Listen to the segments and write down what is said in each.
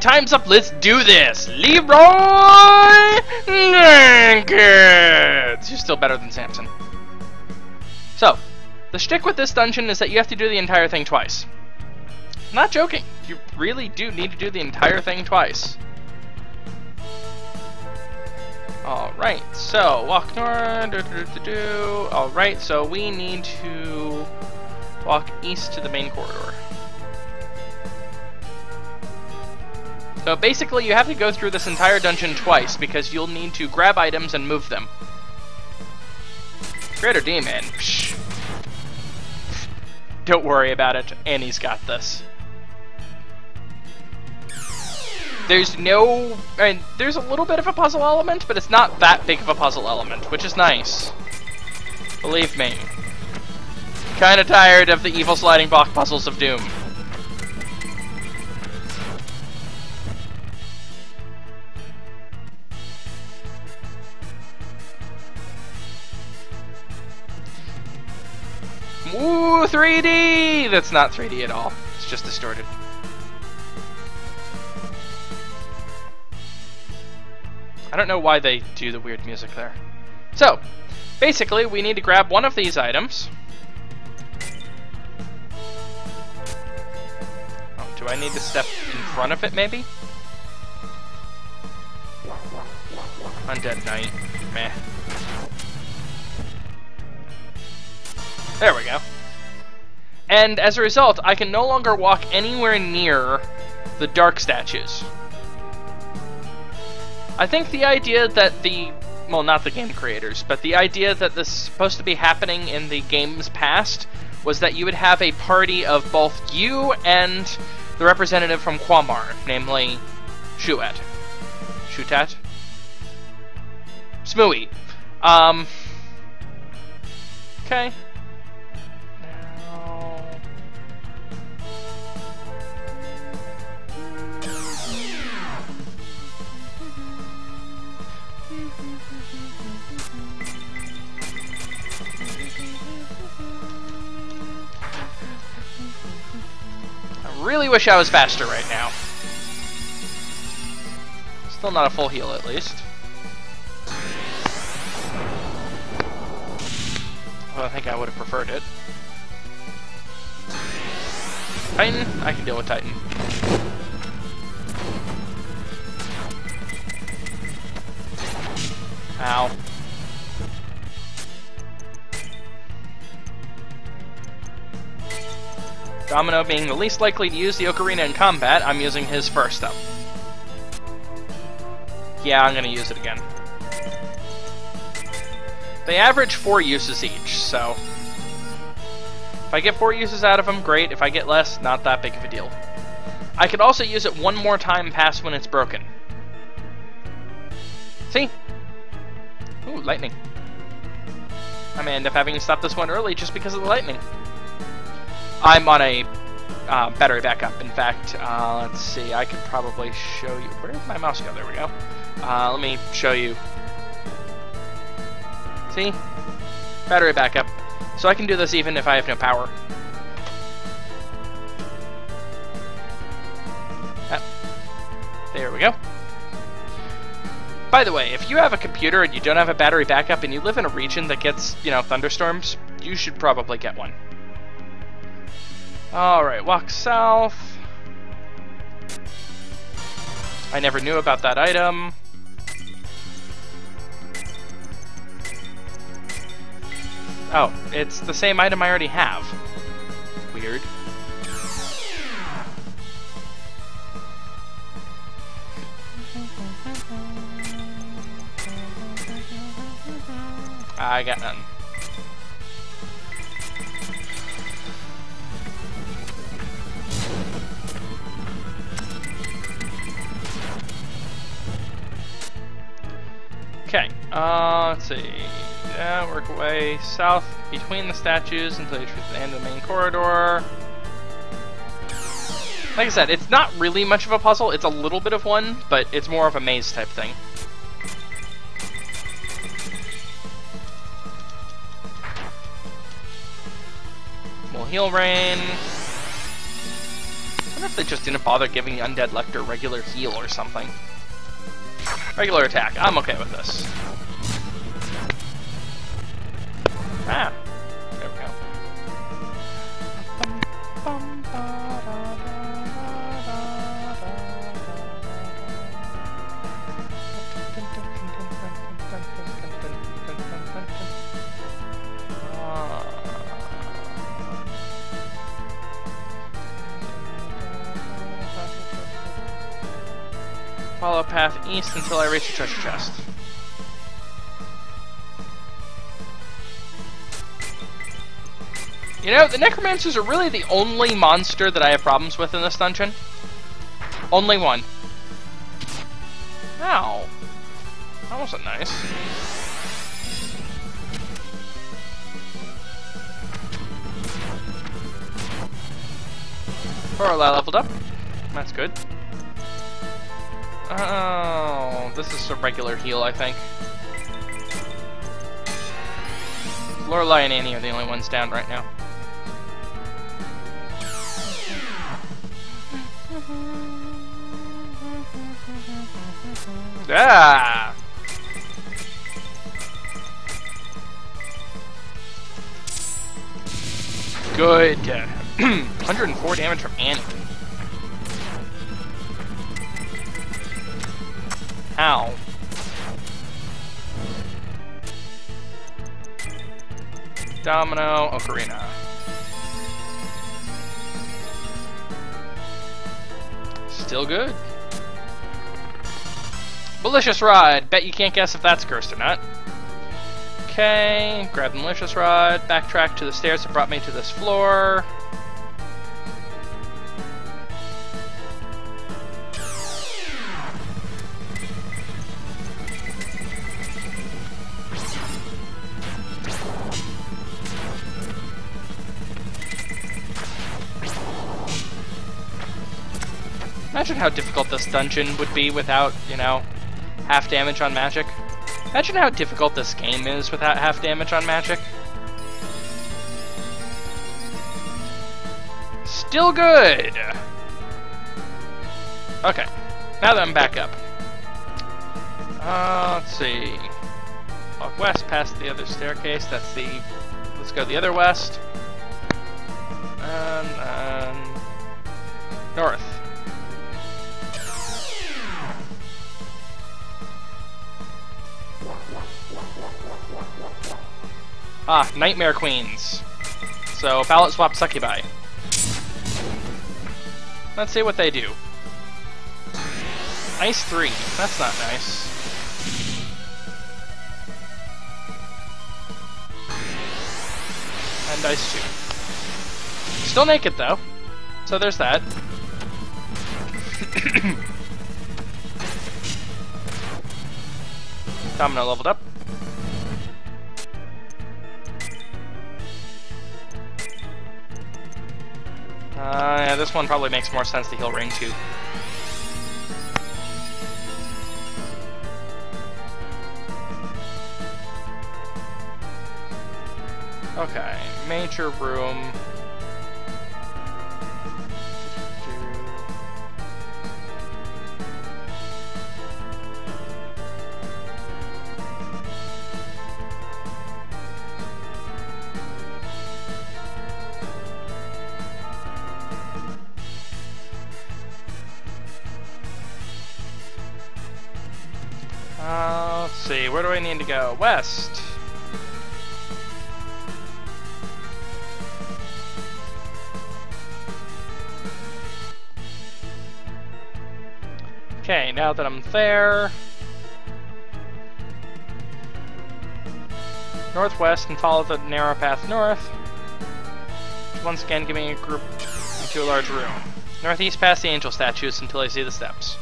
Time's up. Let's do this. Leroy Jenkins! You're still better than Samson. So, the shtick with this dungeon is that you have to do the entire thing twice. I'm not joking. You really do need to do the entire thing twice. Alright, so walk north. Do, do, do, do. Alright, so we need to walk east to the main corridor. So basically, you have to go through this entire dungeon twice because you'll need to grab items and move them. Greater Demon. Psh. Don't worry about it. Annie's got this. There's no... I mean, there's a little bit of a puzzle element, but it's not that big of a puzzle element, which is nice. Believe me. Kinda tired of the evil sliding block puzzles of Doom. Ooh, 3D! That's not 3D at all. It's just distorted. I don't know why they do the weird music there. So, basically, we need to grab one of these items. Oh, do I need to step in front of it, maybe? Undead Knight. Meh. There we go. And as a result, I can no longer walk anywhere near the dark statues. I think the idea that the well, not the game creators, but the idea that this is supposed to be happening in the game's past was that you would have a party of both you and the representative from Quamar, namely Shuet. Shutat? Smooey. Um. Okay. Really wish I was faster right now. Still not a full heal, at least. Well, I think I would have preferred it. Titan? I can deal with Titan. Domino being the least likely to use the Ocarina in combat, I'm using his first up. Yeah, I'm gonna use it again. They average four uses each, so... If I get four uses out of them, great. If I get less, not that big of a deal. I could also use it one more time past when it's broken. See? Ooh, lightning. I may end up having to stop this one early just because of the lightning. I'm on a uh, battery backup. In fact, uh, let's see, I could probably show you. Where did my mouse go? There we go. Uh, let me show you. See? Battery backup. So I can do this even if I have no power. Ah, there we go. By the way, if you have a computer and you don't have a battery backup and you live in a region that gets, you know, thunderstorms, you should probably get one. Alright, walk south. I never knew about that item. Oh, it's the same item I already have. Weird. I got none. Okay, uh, let's see. Yeah, work away south between the statues until you reach the end of the main corridor. Like I said, it's not really much of a puzzle. It's a little bit of one, but it's more of a maze type thing. We'll heal rain. I wonder if they just didn't bother giving the Undead Lecter regular heal or something. Regular attack. I'm okay with this. Ah. There we go. Follow path east until I reach the treasure chest. You know, the Necromancers are really the only monster that I have problems with in this dungeon. Only one. Ow. That wasn't nice. Lorelei leveled up. That's good. Oh, this is a regular heal, I think. Lorelei and Annie are the only ones down right now. Ah! Good. 104 damage from Annie. Ow. Domino, Ocarina. Still good. Malicious Rod. Bet you can't guess if that's cursed or not. Okay, grab the Malicious Rod, backtrack to the stairs that brought me to this floor. Imagine how difficult this dungeon would be without, you know, half damage on magic. Imagine how difficult this game is without half damage on magic. Still good! Okay, now that I'm back up. Uh, let's see. Walk west past the other staircase. That's the... Let's go the other west. And north. Ah, Nightmare Queens. So, palette swap Succubi. Let's see what they do. Ice 3. That's not nice. And Ice 2. Still naked, though. So there's that. Domino leveled up. Uh, yeah, this one probably makes more sense to heal Ring 2. Okay, major room. West. Okay, now that I'm there... Northwest and follow the narrow path north. Once again, give me a group into a large room. Northeast past the angel statues until I see the steps.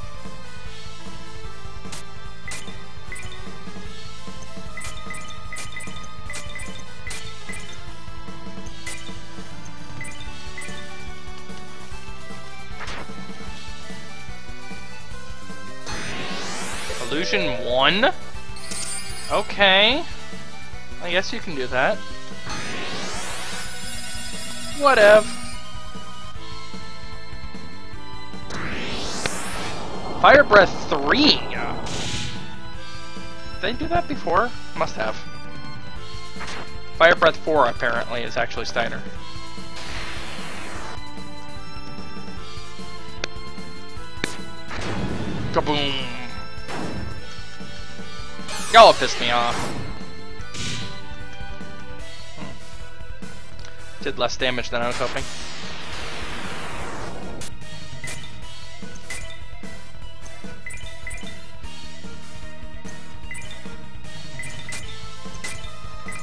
1? Okay. I guess you can do that. Whatever. Fire Breath 3! Did they do that before? Must have. Fire Breath 4, apparently, is actually Steiner. Kaboom! Y'all pissed me off. Did less damage than I was hoping.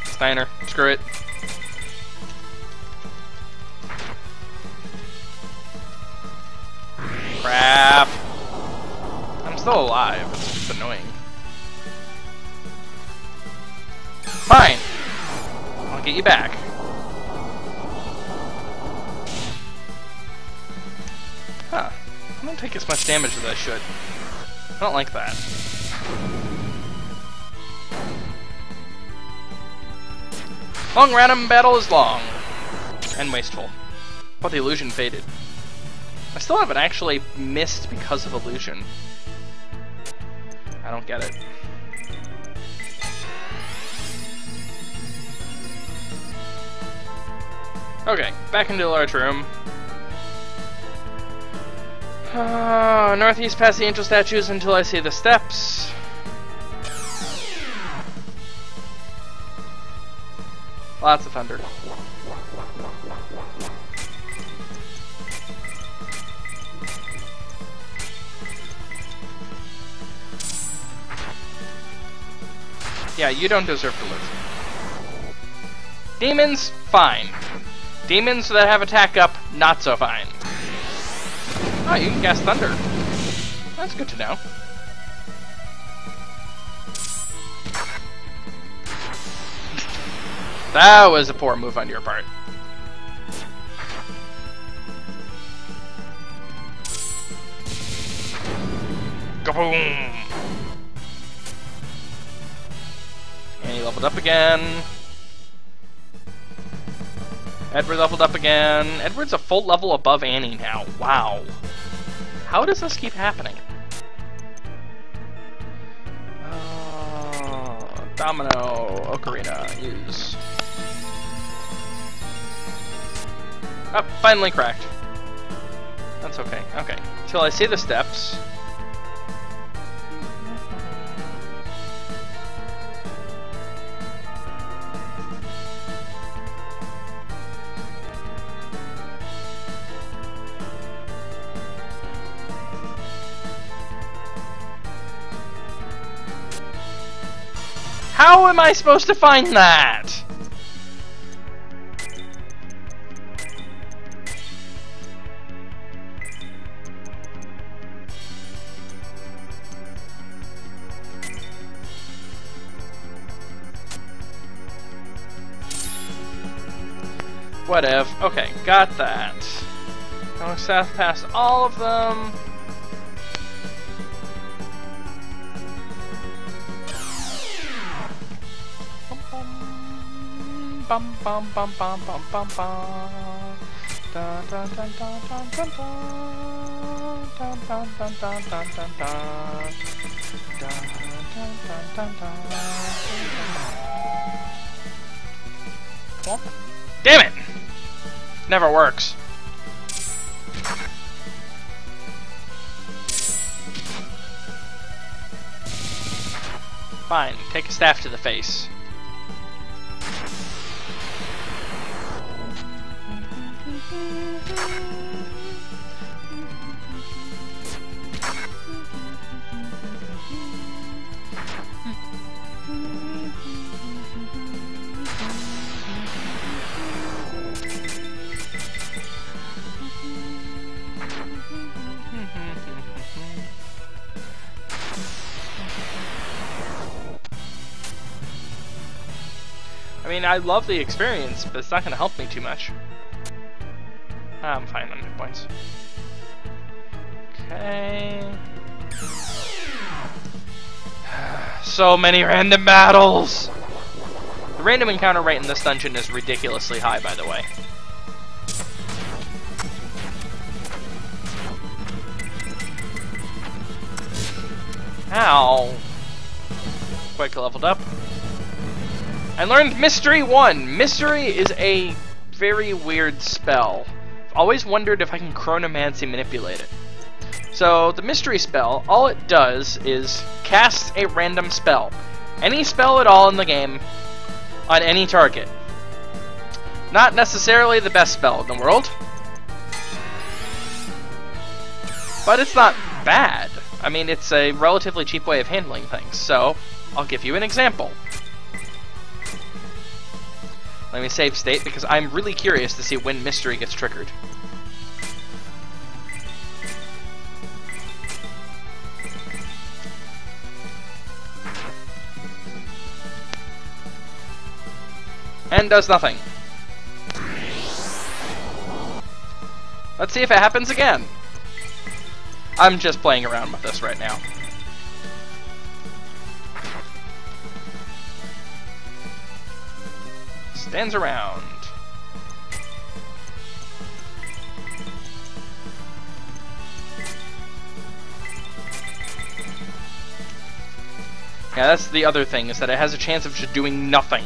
Steiner, screw it. Huh. I don't take as much damage as I should. I don't like that. Long random battle is long. And wasteful. But the illusion faded. I still haven't actually missed because of illusion. I don't get it. Okay, back into the large room. Uh, northeast past the angel statues until I see the steps. Lots of thunder. Yeah, you don't deserve to live. Demons, fine. Demons that have attack up, not so fine. Oh, you can cast Thunder. That's good to know. That was a poor move on your part. Kaboom! And he leveled up again. Edward leveled up again. Edward's a full level above Annie now. Wow. How does this keep happening? Uh, Domino, Ocarina, use. Oh, finally cracked. That's okay. Okay. Till I see the steps. How am I supposed to find that? Whatever. Okay, got that. Going south past all of them. Bum bum bum bum bum bum. Dun dun dun dun dun dun dun. Dun dun dun dun dun dun dun. Dun dun dun. Damn it! Never works. Fine, take a staff to the face. I love the experience, but it's not going to help me too much. Ah, I'm fine on hit points. Okay. so many random battles! The random encounter rate in this dungeon is ridiculously high, by the way. Ow. Quick leveled up. I learned Mystery 1. Mystery is a very weird spell. I've always wondered if I can chronomancy manipulate it. So, the Mystery spell, all it does is cast a random spell. Any spell at all in the game, on any target. Not necessarily the best spell in the world, but it's not bad. I mean, it's a relatively cheap way of handling things, so I'll give you an example. Let me save state because I'm really curious to see when mystery gets triggered. And does nothing. Let's see if it happens again. I'm just playing around with this right now. Stands around. Yeah, that's the other thing, is that it has a chance of just doing nothing.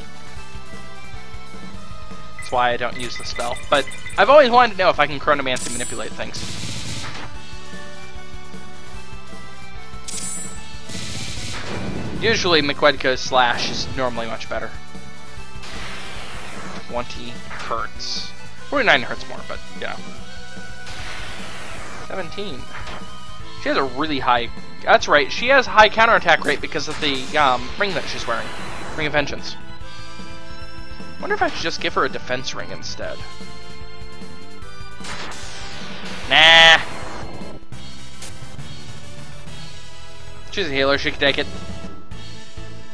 That's why I don't use the spell. But I've always wanted to know if I can chronomancy manipulate things. Usually McWedka's slash is normally much better. 20 hertz. 49 hertz more, but yeah. 17. She has a really high... That's right, she has high counterattack rate because of the um, ring that she's wearing. Ring of Vengeance. wonder if I should just give her a defense ring instead. Nah. She's a healer, she can take it.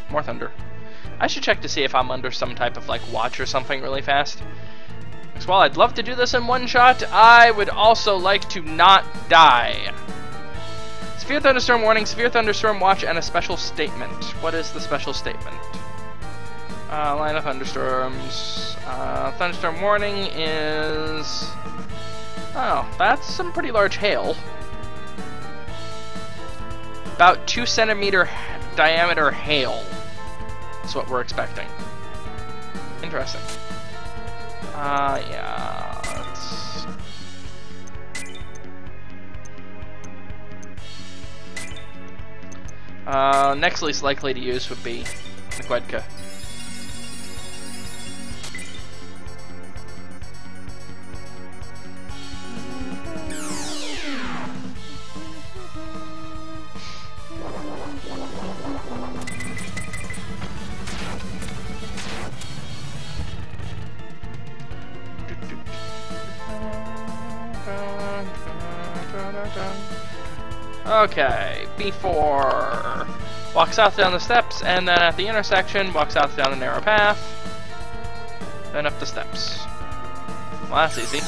More thunder. I should check to see if I'm under some type of like watch or something really fast. Because while I'd love to do this in one shot, I would also like to not die. Severe thunderstorm warning, severe thunderstorm watch, and a special statement. What is the special statement? Uh, line of thunderstorms. Uh, thunderstorm warning is... Oh, that's some pretty large hail. About two centimeter diameter hail. That's what we're expecting. Interesting. Uh, yeah. Let's... Uh, next least likely to use would be McWedka. Okay, B4 walk south down the steps, and then at the intersection, walk south down the narrow path, then up the steps. Well, that's easy.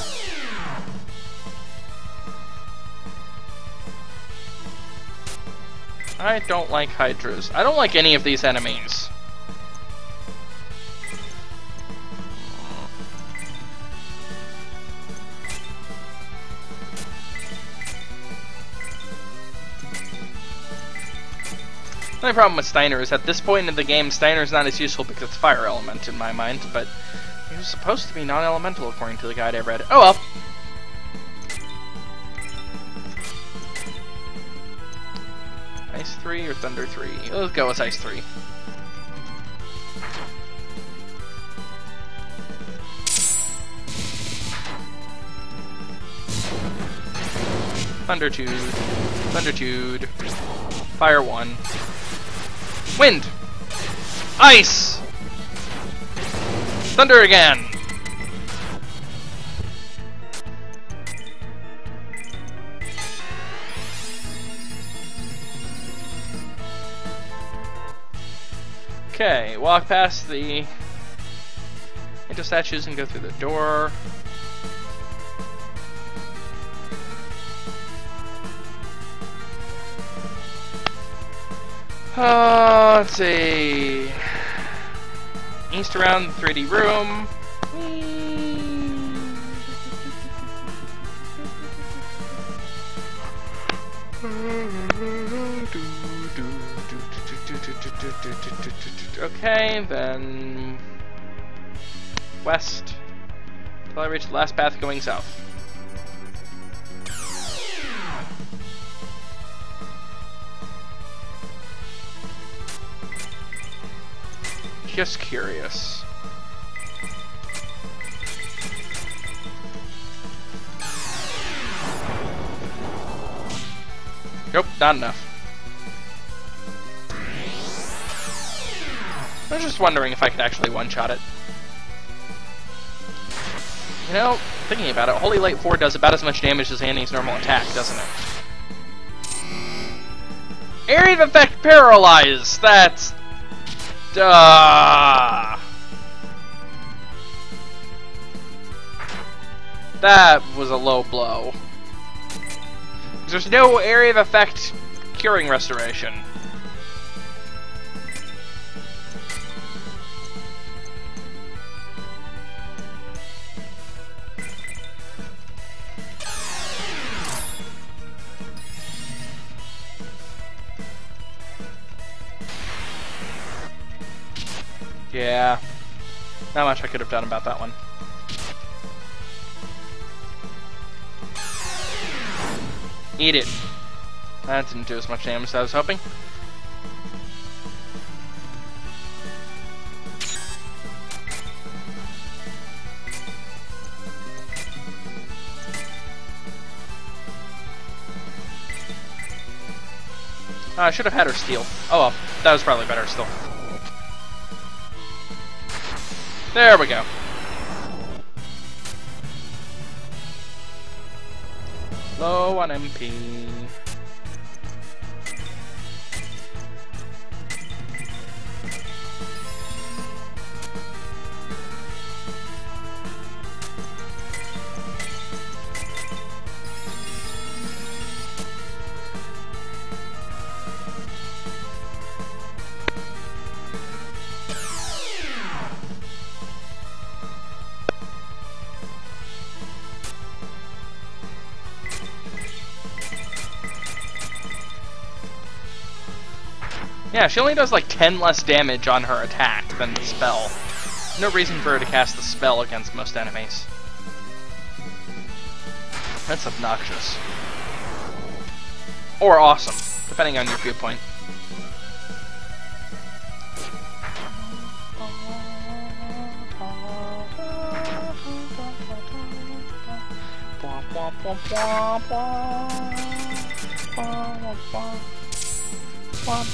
I don't like Hydras. I don't like any of these enemies. The only problem with Steiner is at this point in the game, Steiner's not as useful because it's fire element in my mind, but he was supposed to be non-elemental according to the guide I read. Oh well. Ice 3 or Thunder 3? Let's go with Ice 3. Thundertude. Thundertude. Fire 1. Wind! Ice! Thunder again! Okay, walk past the into statues and go through the door. Uh, let's see. East around the 3D room. Okay, then west until I reach the last path going south. Just curious. Nope, not enough. I was just wondering if I could actually one-shot it. You know, thinking about it, Holy Light 4 does about as much damage as Annie's normal attack, doesn't it? Area of Effect Paralyze! That's... Duh! That was a low blow. There's no area of effect curing restoration. Yeah. Not much I could have done about that one. Eat it. That didn't do as much damage as I was hoping. Uh, I should have had her steal. Oh well, that was probably better still. There we go. Low on MP. Yeah, she only does like 10 less damage on her attack than the spell. No reason for her to cast the spell against most enemies. That's obnoxious. Or awesome, depending on your viewpoint. Walk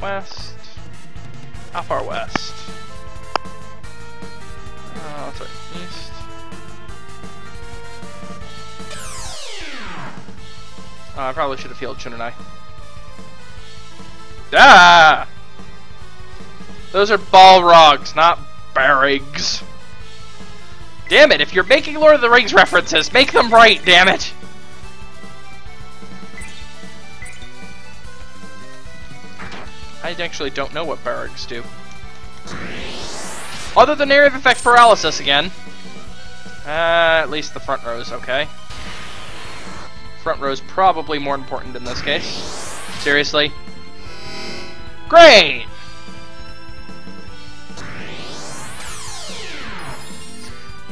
west. How far west? Uh, sorry, east. Uh, I probably should have healed, shouldn't I? Ah! Those are Balrogs, not Barrigs. Damn it, if you're making Lord of the Rings references, make them right, damn it! I actually don't know what Barrigs do. Other than area of effect paralysis again. Uh, at least the front row's okay. Front row's probably more important in this case. Seriously? Great!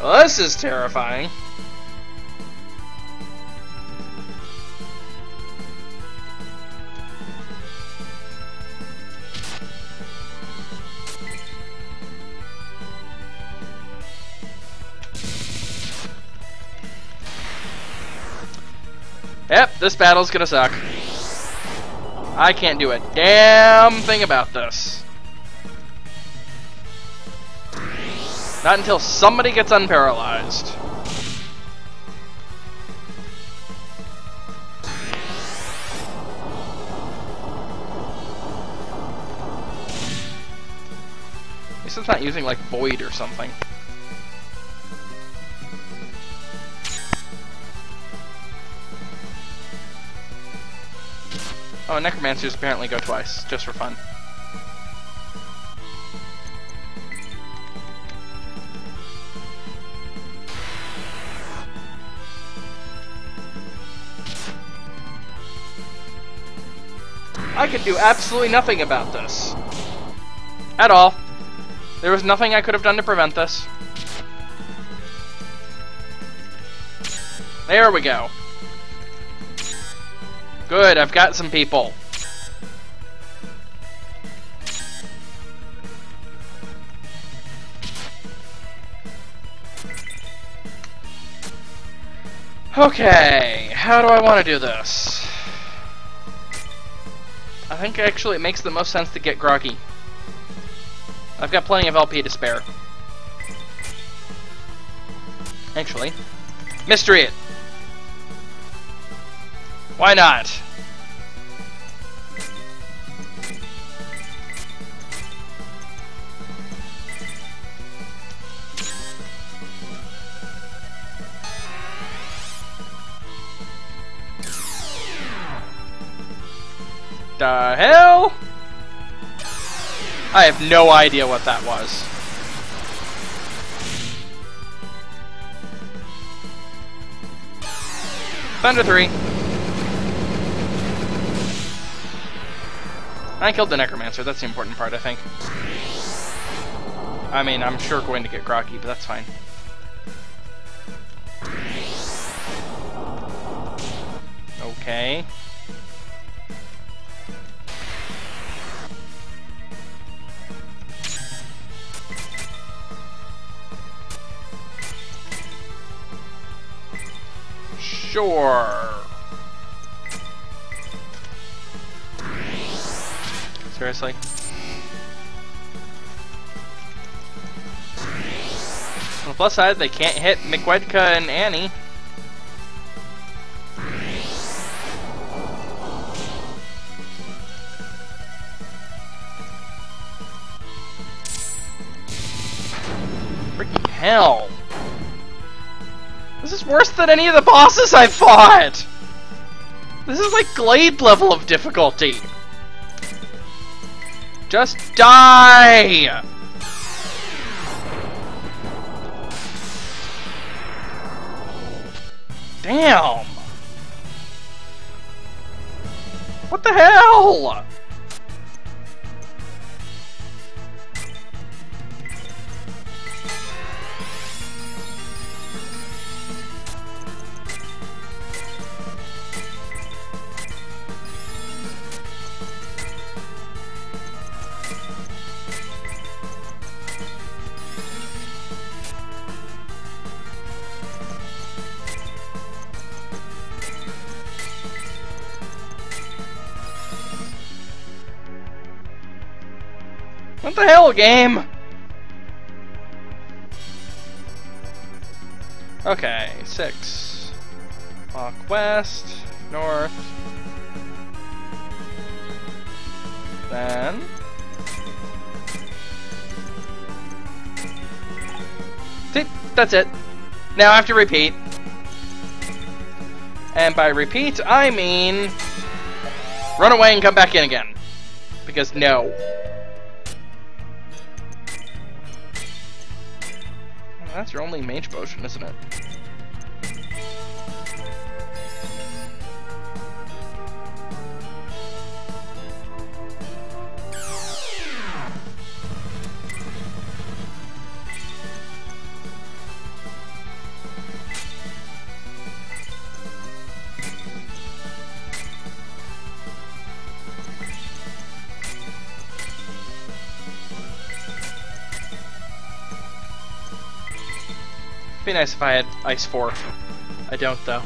Well, this is terrifying. Yep, this battle's gonna suck. I can't do a damn thing about this. Not until somebody gets unparalyzed. At least it's not using like Void or something. Oh, Necromancers apparently go twice, just for fun. Could do absolutely nothing about this. At all. There was nothing I could have done to prevent this. There we go. Good, I've got some people. Okay, how do I want to do this? I think actually it makes the most sense to get groggy. I've got plenty of LP to spare. Actually, mystery it. Why not? The hell? I have no idea what that was. Thunder 3. I killed the Necromancer, that's the important part, I think. I mean, I'm sure going to get groggy, but that's fine. Okay. Sure. Seriously? On the plus side, they can't hit McWedka and Annie. Freaking hell. This is worse than any of the bosses I've fought! This is like Glade level of difficulty. Just die! Damn! What the hell? The hell, game? Okay, six. Walk west, north. Then... See, that's it. Now I have to repeat. And by repeat, I mean... Run away and come back in again. Because no. That's your only mage potion, isn't it? Be nice if I had Ice 4. I don't, though.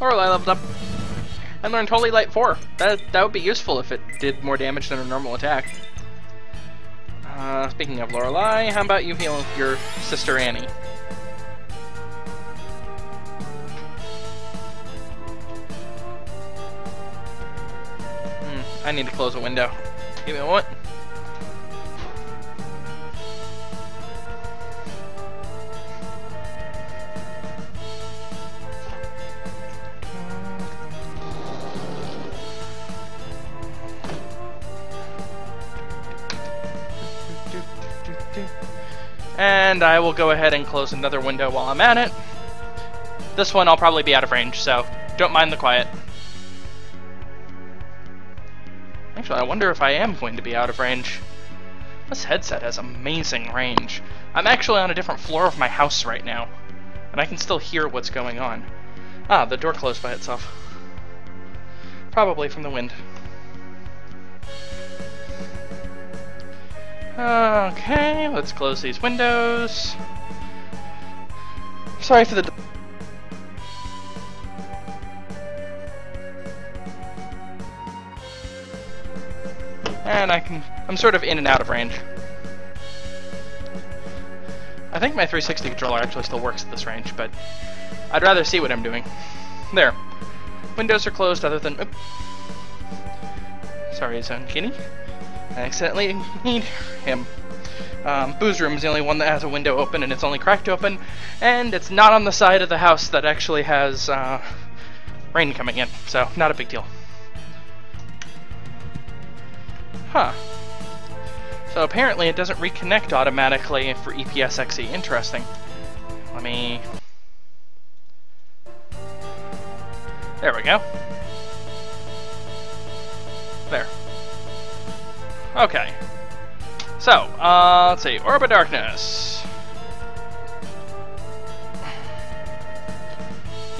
Or I leveled up and learned Holy Light 4. That, that would be useful if it did more damage than a normal attack. Uh, speaking of Lorelei, how about you heal your sister Annie? I need to close a window. Give me what? And I will go ahead and close another window while I'm at it. This one I'll probably be out of range, so don't mind the quiet. Wonder if I am going to be out of range. This headset has amazing range. I'm actually on a different floor of my house right now, and I can still hear what's going on. Ah, the door closed by itself. Probably from the wind. Okay, let's close these windows. Sorry for the... And I can... I'm sort of in and out of range. I think my 360 controller actually still works at this range, but I'd rather see what I'm doing. There. Windows are closed other than... Oops. Sorry, Zucchini. I accidentally need him. Um, Boo's room is the only one that has a window open, and it's only cracked open, and it's not on the side of the house that actually has uh, rain coming in, so not a big deal. Huh. So apparently it doesn't reconnect automatically for EPSXE. Interesting. Let me... There we go. There. Okay. So, uh, let's see. Orb of Darkness.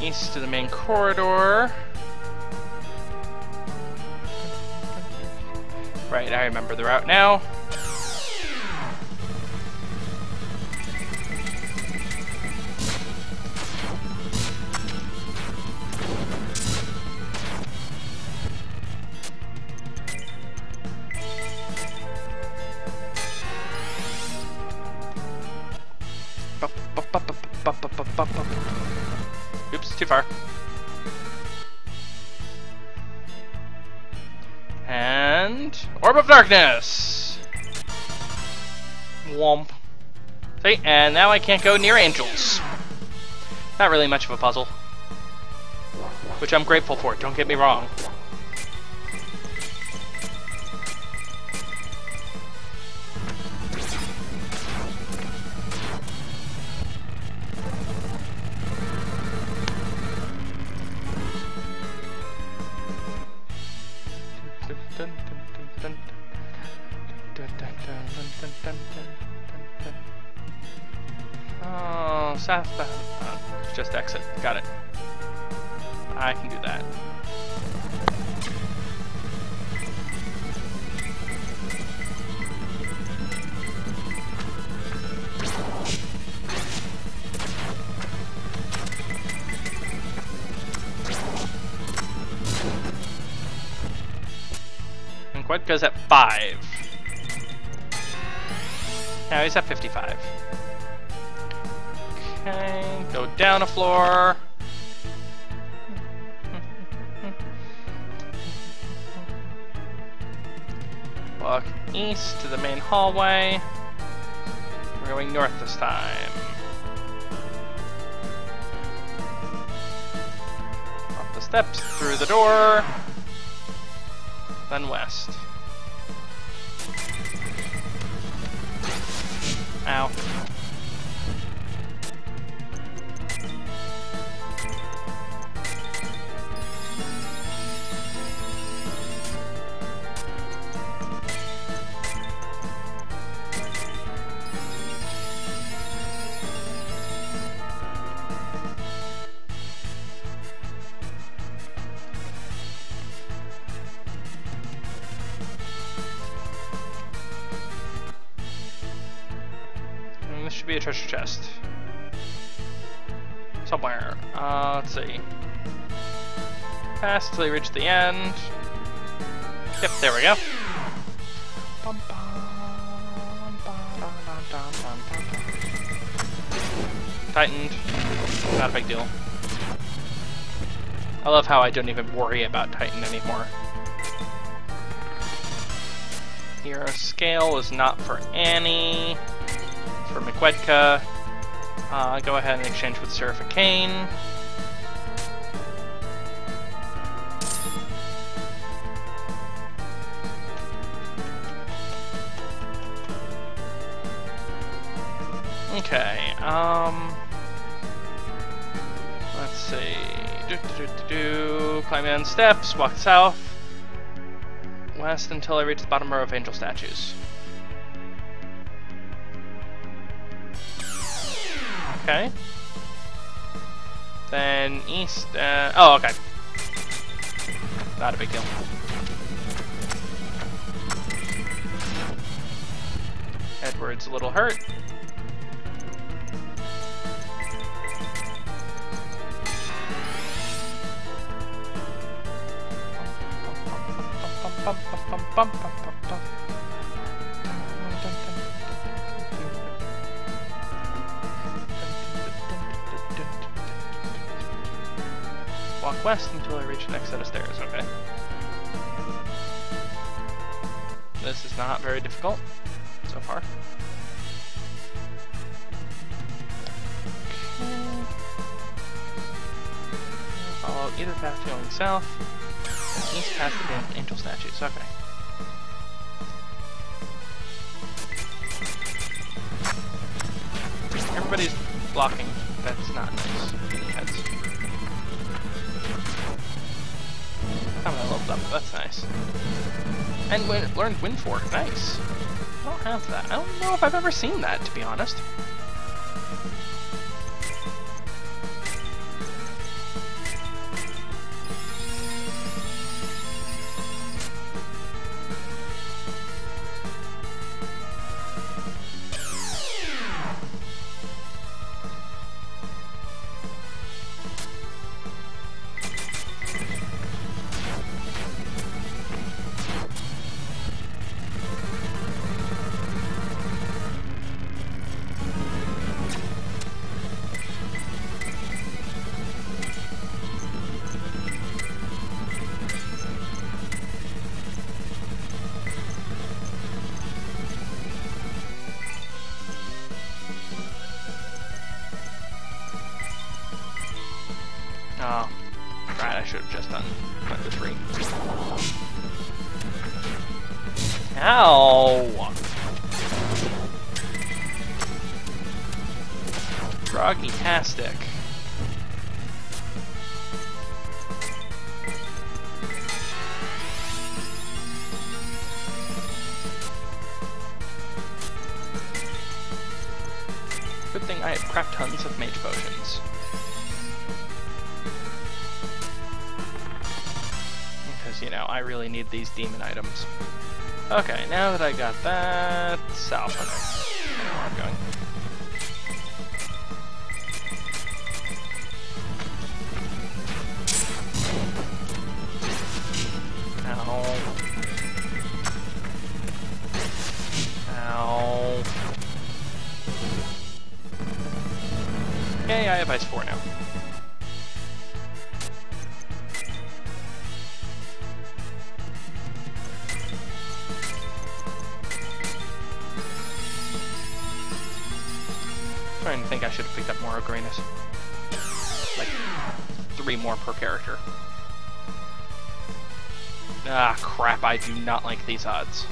East to the main corridor. Right, I remember the route now. Oops, too far. And... Orb of Darkness! Womp. See, and now I can't go near angels. Not really much of a puzzle. Which I'm grateful for, don't get me wrong. Southbound. Oh, uh, just exit. Got it. I can do that. And Quetka's at 5. Now he's at 55. Okay, go down a floor. Walk east to the main hallway. We're going north this time. Up the steps, through the door, then west. Ow. Till we reach the end. Yep, there we go. Tightened. Not a big deal. I love how I don't even worry about Titan anymore. Hero scale is not for Annie. It's for McWedka. Uh, go ahead and exchange with Serapha um... Let's see... Do, do, do. Climb down steps, walk south, west until I reach the bottom row of angel statues. Okay. Then east, uh, oh, okay. Not a big deal. Edward's a little hurt. Walk west until I reach the next set of stairs, okay. This is not very difficult so far. Okay. Follow either path going south, east past the angel statues, okay. Everybody's blocking. That's not nice. Heads. I'm gonna leveled up. That's nice. And win learned Wind Fork. Nice. I don't have that. I don't know if I've ever seen that, to be honest. These demon items. Okay, now that I got that... do not like these odds.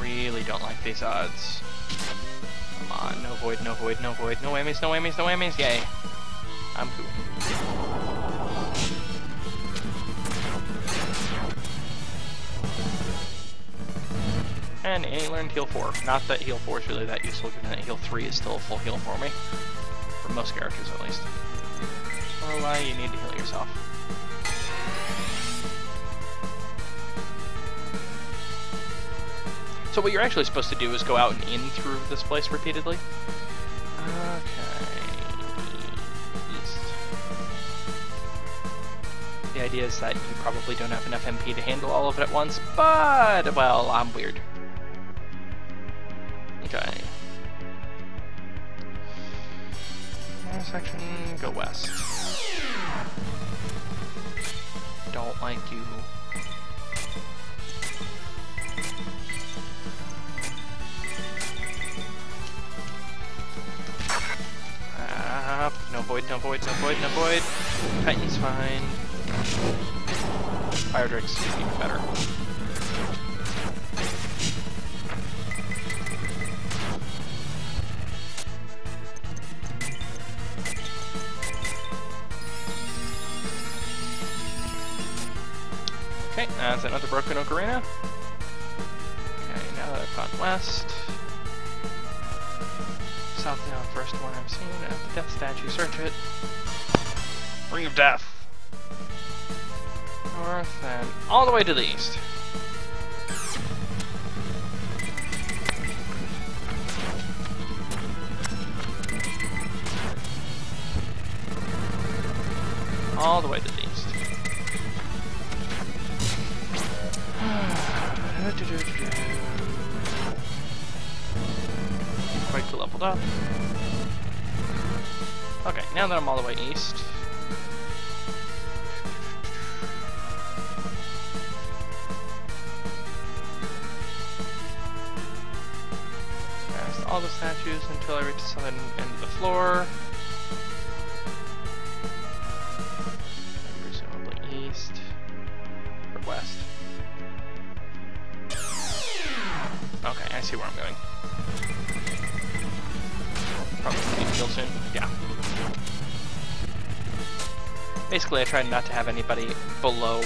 Really don't like these odds. Come on, no void, no void, no void, no whammies, no whammies, no whammies, yay. Not that heal 4 is really that useful, given that heal 3 is still a full heal for me. For most characters, at least. Well, uh, you need to heal yourself. So what you're actually supposed to do is go out and in through this place repeatedly. Okay. East. The idea is that you probably don't have enough MP to handle all of it at once, but, well, I'm weird. All the way to the east. Quite leveled up. Okay, now that I'm all the way east. All the statues until I reach the southern end of the floor. Basically, I tried not to have anybody below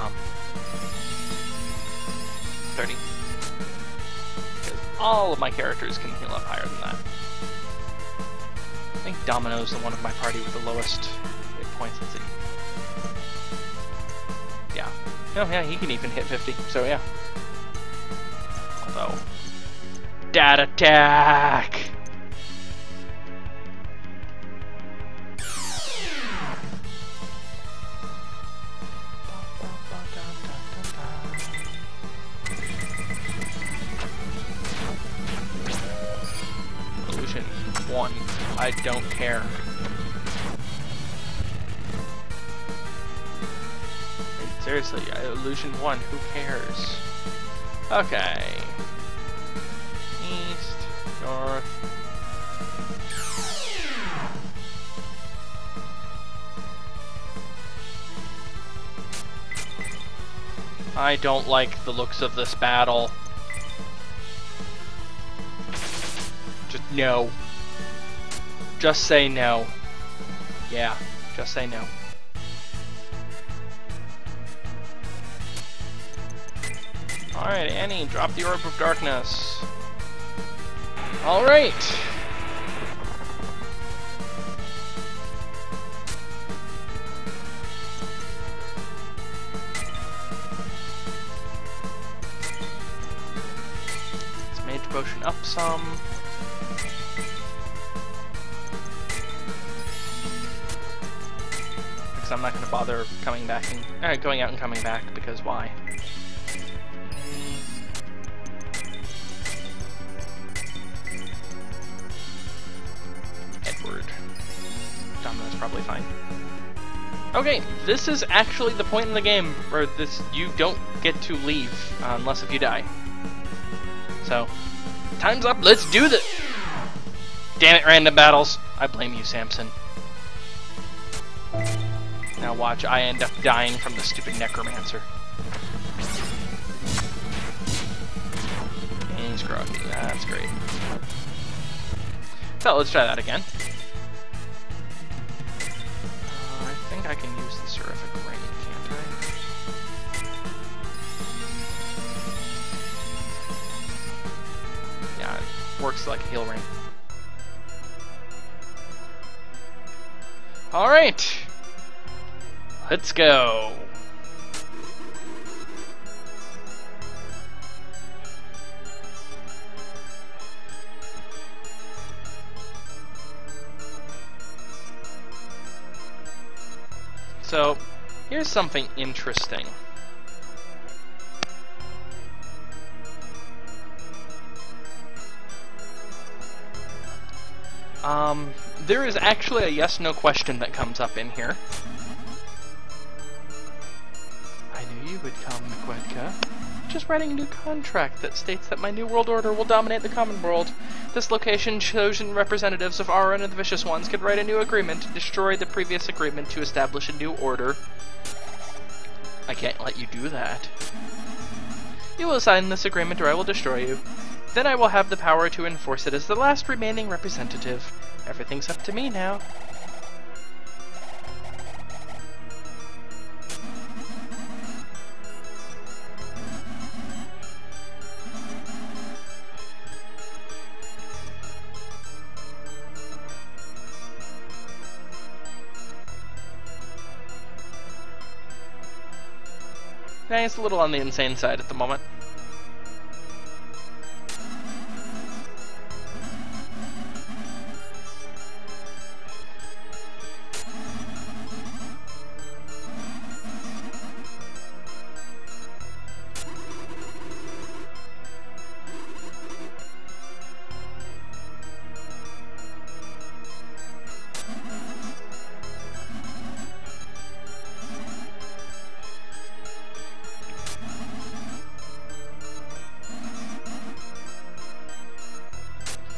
um, 30. Because all of my characters can heal up higher than that. I think Domino's the one of my party with the lowest hit points. Let's see. Yeah. Oh yeah, he can even hit 50, so yeah. Although, Dad attack! Illusion 1, who cares? Okay. East, north. I don't like the looks of this battle. Just no. Just say no. Yeah, just say no. Alright, Annie, drop the Orb of Darkness. Alright. Let's mage potion up some. Because I'm not going to bother coming back and uh, going out and coming back because why? Probably fine. Okay, this is actually the point in the game where this you don't get to leave uh, unless if you die. So, time's up. Let's do this. Damn it, random battles. I blame you, Samson. Now watch, I end up dying from the stupid necromancer. He's groggy. That's great. So let's try that again. Can use the Seraphic Ring, can't I? Yeah, it works like a heal ring. Alright! Let's go! So, here's something interesting. Um, there is actually a yes-no question that comes up in here. I knew you would come, Quedka. Just writing a new contract that states that my new world order will dominate the common world. This location chosen representatives of Auron and the Vicious Ones could write a new agreement to destroy the previous agreement to establish a new order. I can't let you do that. You will sign this agreement or I will destroy you. Then I will have the power to enforce it as the last remaining representative. Everything's up to me now. He's a little on the insane side at the moment.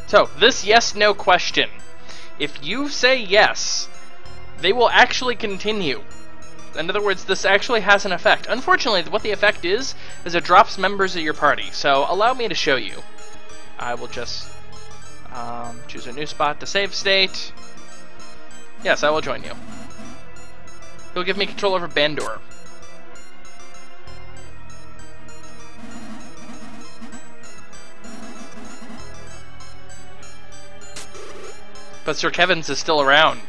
So, this yes no question. If you say yes, they will actually continue. In other words, this actually has an effect. Unfortunately, what the effect is, is it drops members of your party. So, allow me to show you. I will just um, choose a new spot to save state. Yes, I will join you. He'll give me control over Bandor. But Sir Kevin's is still around.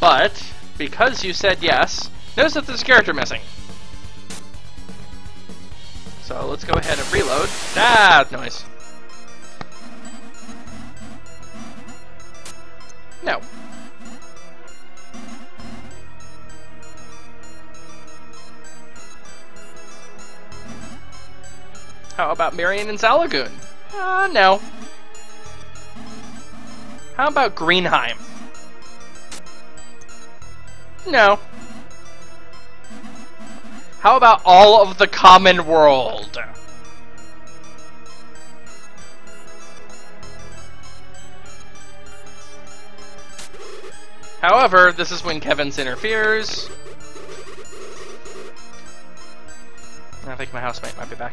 But, because you said yes, notice that there's a character missing. So let's go ahead and reload. Ah, noise. No. How about Marion and Salagoon? Uh, no. How about Greenheim? No. How about all of the common world? However, this is when Kevin's interferes. I think my housemate might be back.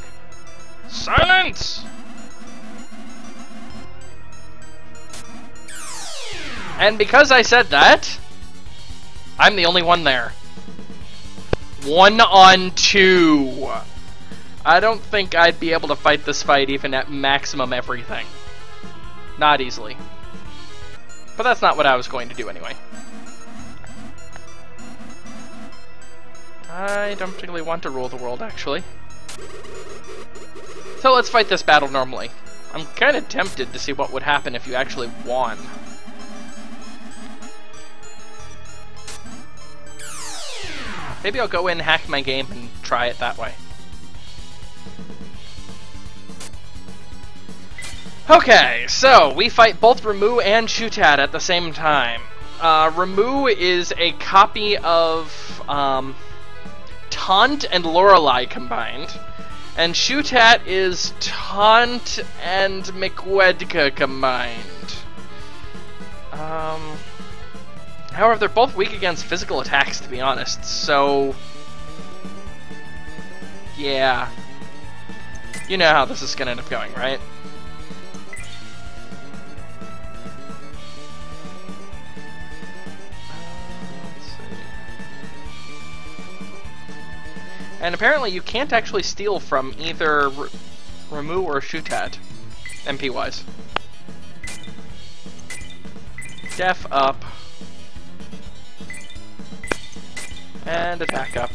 Silence! And because I said that, I'm the only one there. One on two. I don't think I'd be able to fight this fight even at maximum everything. Not easily. But that's not what I was going to do anyway. I don't particularly want to rule the world, actually. So let's fight this battle normally. I'm kind of tempted to see what would happen if you actually won. Maybe I'll go in, hack my game, and try it that way. Okay, so we fight both Ramuh and Shutat at the same time. Uh, Ramuh is a copy of um, Taunt and Lorelei combined. And Shutat is Taunt and McWedka combined. Um, however, they're both weak against physical attacks, to be honest, so... Yeah. You know how this is gonna end up going, right? And apparently you can't actually steal from either R Ramuh or Shutat, MP-wise. Def up. And attack up.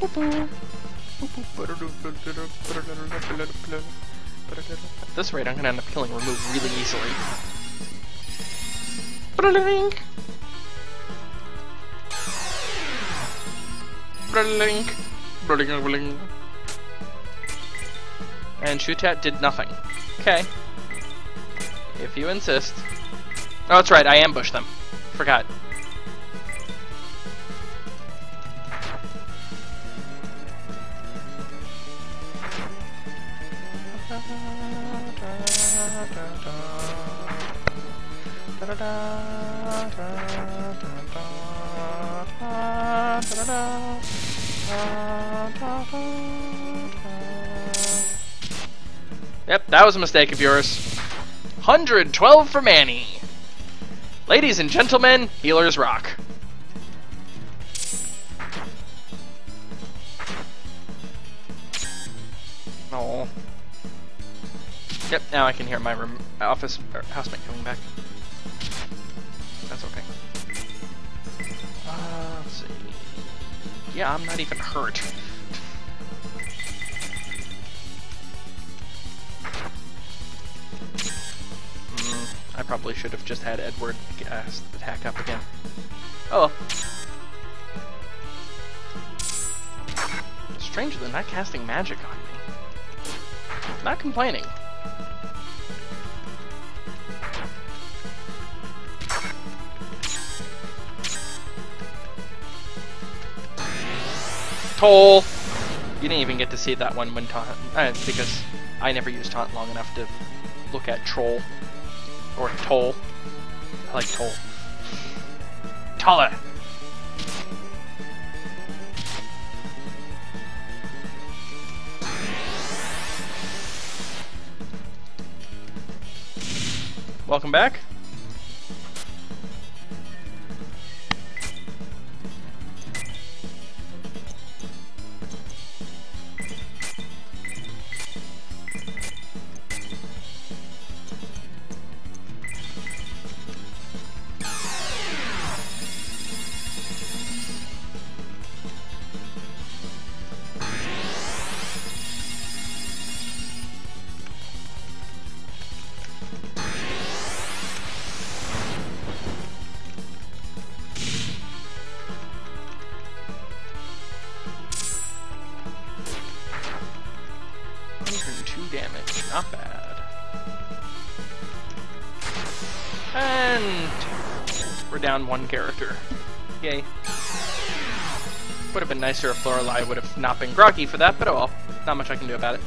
Boop -boop. At this rate, I'm gonna end up killing Ramuh really easily. And Shutat did nothing. Okay. If you insist. Oh, that's right, I ambushed them. Forgot. Yep, that was a mistake of yours. 112 for Manny. Ladies and gentlemen, Healers Rock. Oh. Yep, now I can hear my room, office or housemate coming back. Yeah, I'm not even hurt. Mm, I probably should have just had Edward uh, attack up again. Oh Stranger than not casting magic on me. Not complaining. Toll! You didn't even get to see that one when taunt, uh, because I never used taunt long enough to look at troll or toll. I like toll. Taller. Welcome back. Nicer if Lorelei would have not been groggy for that, but oh well. Not much I can do about it.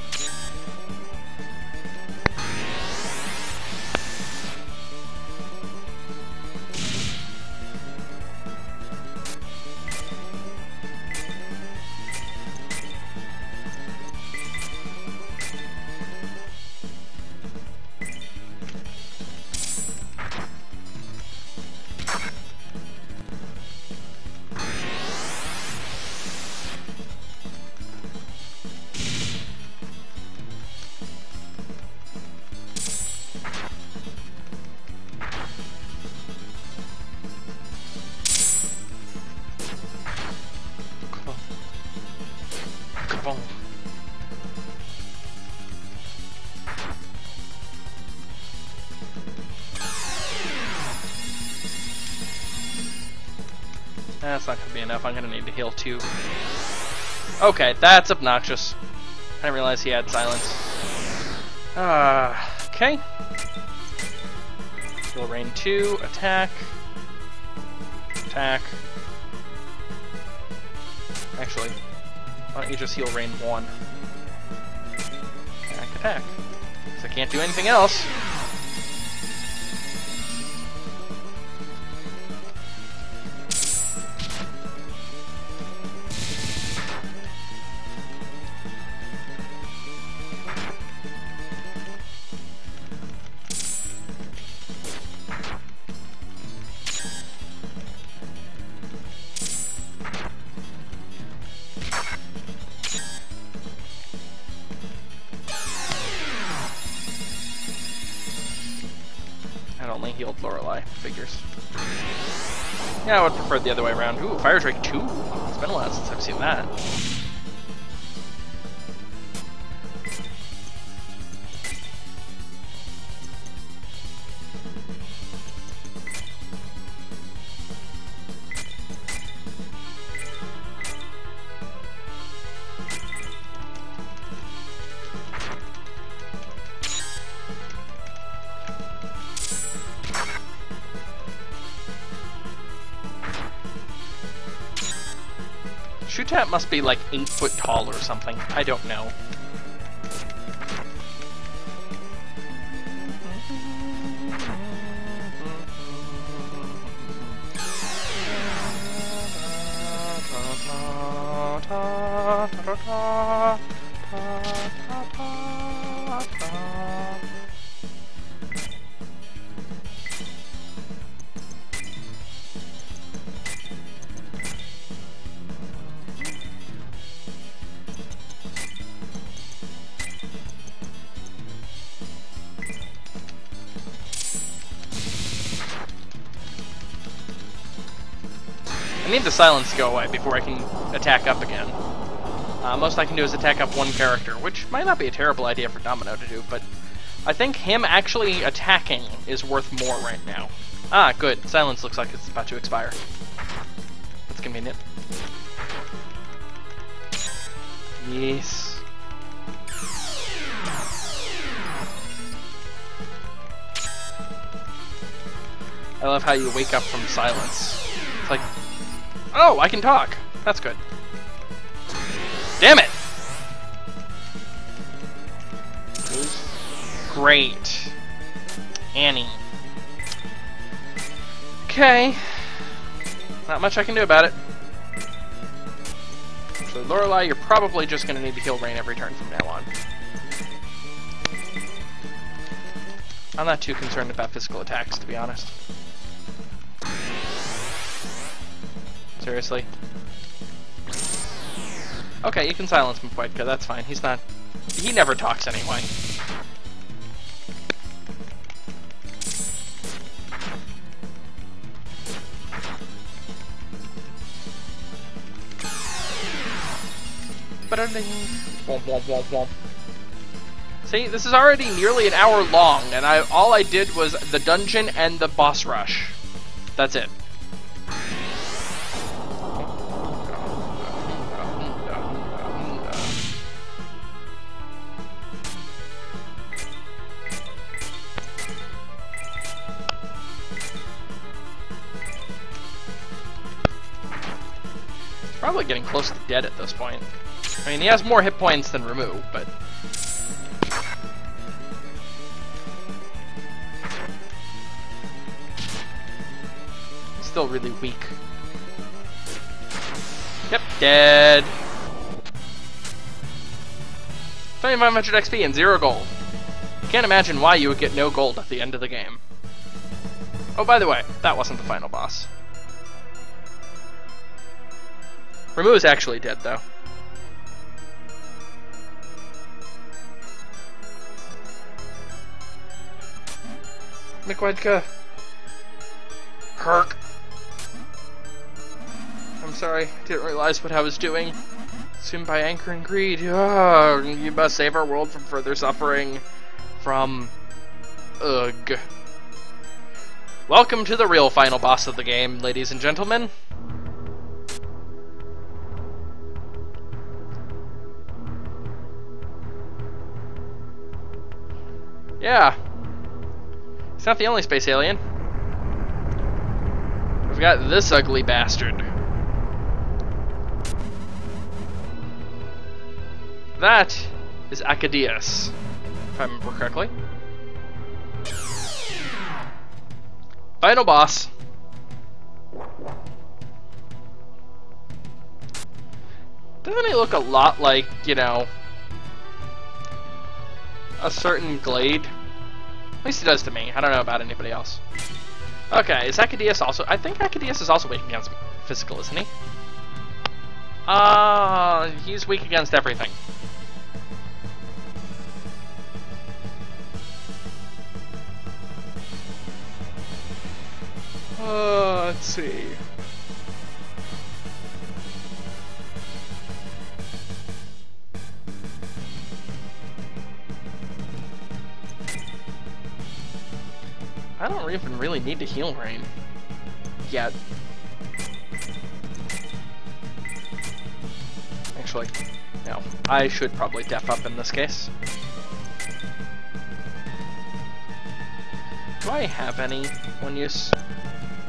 Enough. I'm gonna need to heal too. Okay, that's obnoxious. I didn't realize he had silence. Uh, okay. Heal rain 2, attack. Attack. Actually, why don't you just heal rain 1? Attack, attack. Because I can't do anything else. Yeah, I would prefer the other way around. Ooh, Fire Drake 2? It's been a while since I've seen that. Shutat must be like 8 foot tall or something. I don't know. Silence go away before I can attack up again. Uh, most I can do is attack up one character, which might not be a terrible idea for Domino to do, but I think him actually attacking is worth more right now. Ah, good. Silence looks like it's about to expire. That's convenient. Yes. I love how you wake up from silence. Oh, I can talk. That's good. Damn it! Great. Annie. Okay. Not much I can do about it. So Lorelei, you're probably just going to need to heal Rain every turn from now on. I'm not too concerned about physical attacks, to be honest. Seriously? Okay, you can silence Mpoitka, that's fine. He's not... He never talks anyway. See, this is already nearly an hour long, and I all I did was the dungeon and the boss rush. That's it. Dead at this point. I mean, he has more hit points than Ramuh, but... Still really weak. Yep, dead. 2500 XP and 0 gold. Can't imagine why you would get no gold at the end of the game. Oh, by the way, that wasn't the final boss. Ramuh is actually dead, though. McWedka. Herc. I'm sorry, didn't realize what I was doing. Consumed by anger and greed. Oh, you must save our world from further suffering. From... Ugh. Welcome to the real final boss of the game, ladies and gentlemen. Yeah. It's not the only space alien. We've got this ugly bastard. That is Acadius, if I remember correctly. Final boss. Doesn't he look a lot like, you know, a certain glade? Least he does to me. I don't know about anybody else. Okay, is Acadius also... I think Acadius is also weak against physical, isn't he? Uh, he's weak against everything. Uh, let's see. I don't even really need to heal Rain. Yet. Actually, no. I should probably def up in this case. Do I have any one-use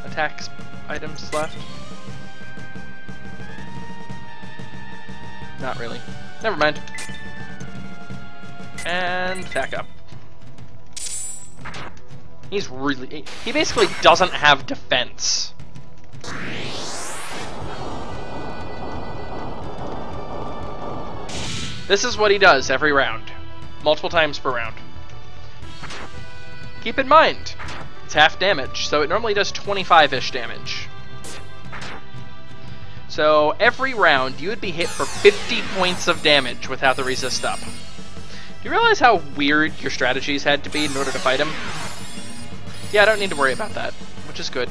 attacks items left? Not really. Never mind. And back up. He's really... He basically doesn't have defense. This is what he does every round. Multiple times per round. Keep in mind, it's half damage, so it normally does 25-ish damage. So every round, you would be hit for 50 points of damage without the resist up. Do you realize how weird your strategies had to be in order to fight him? Yeah, I don't need to worry about that, which is good.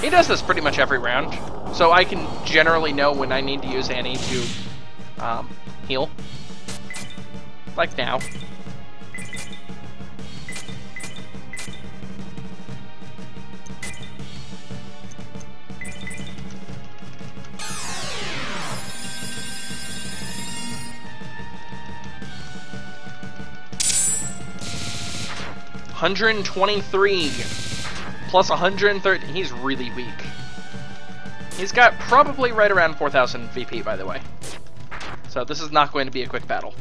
He does this pretty much every round, so I can generally know when I need to use Annie to um, heal. Like now. 123 plus 130. He's really weak. He's got probably right around 4,000 VP, by the way. So this is not going to be a quick battle.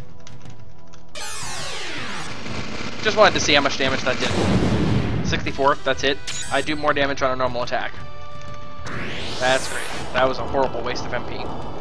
Just wanted to see how much damage that did. 64, that's it. I do more damage on a normal attack. That's great. That was a horrible waste of MP.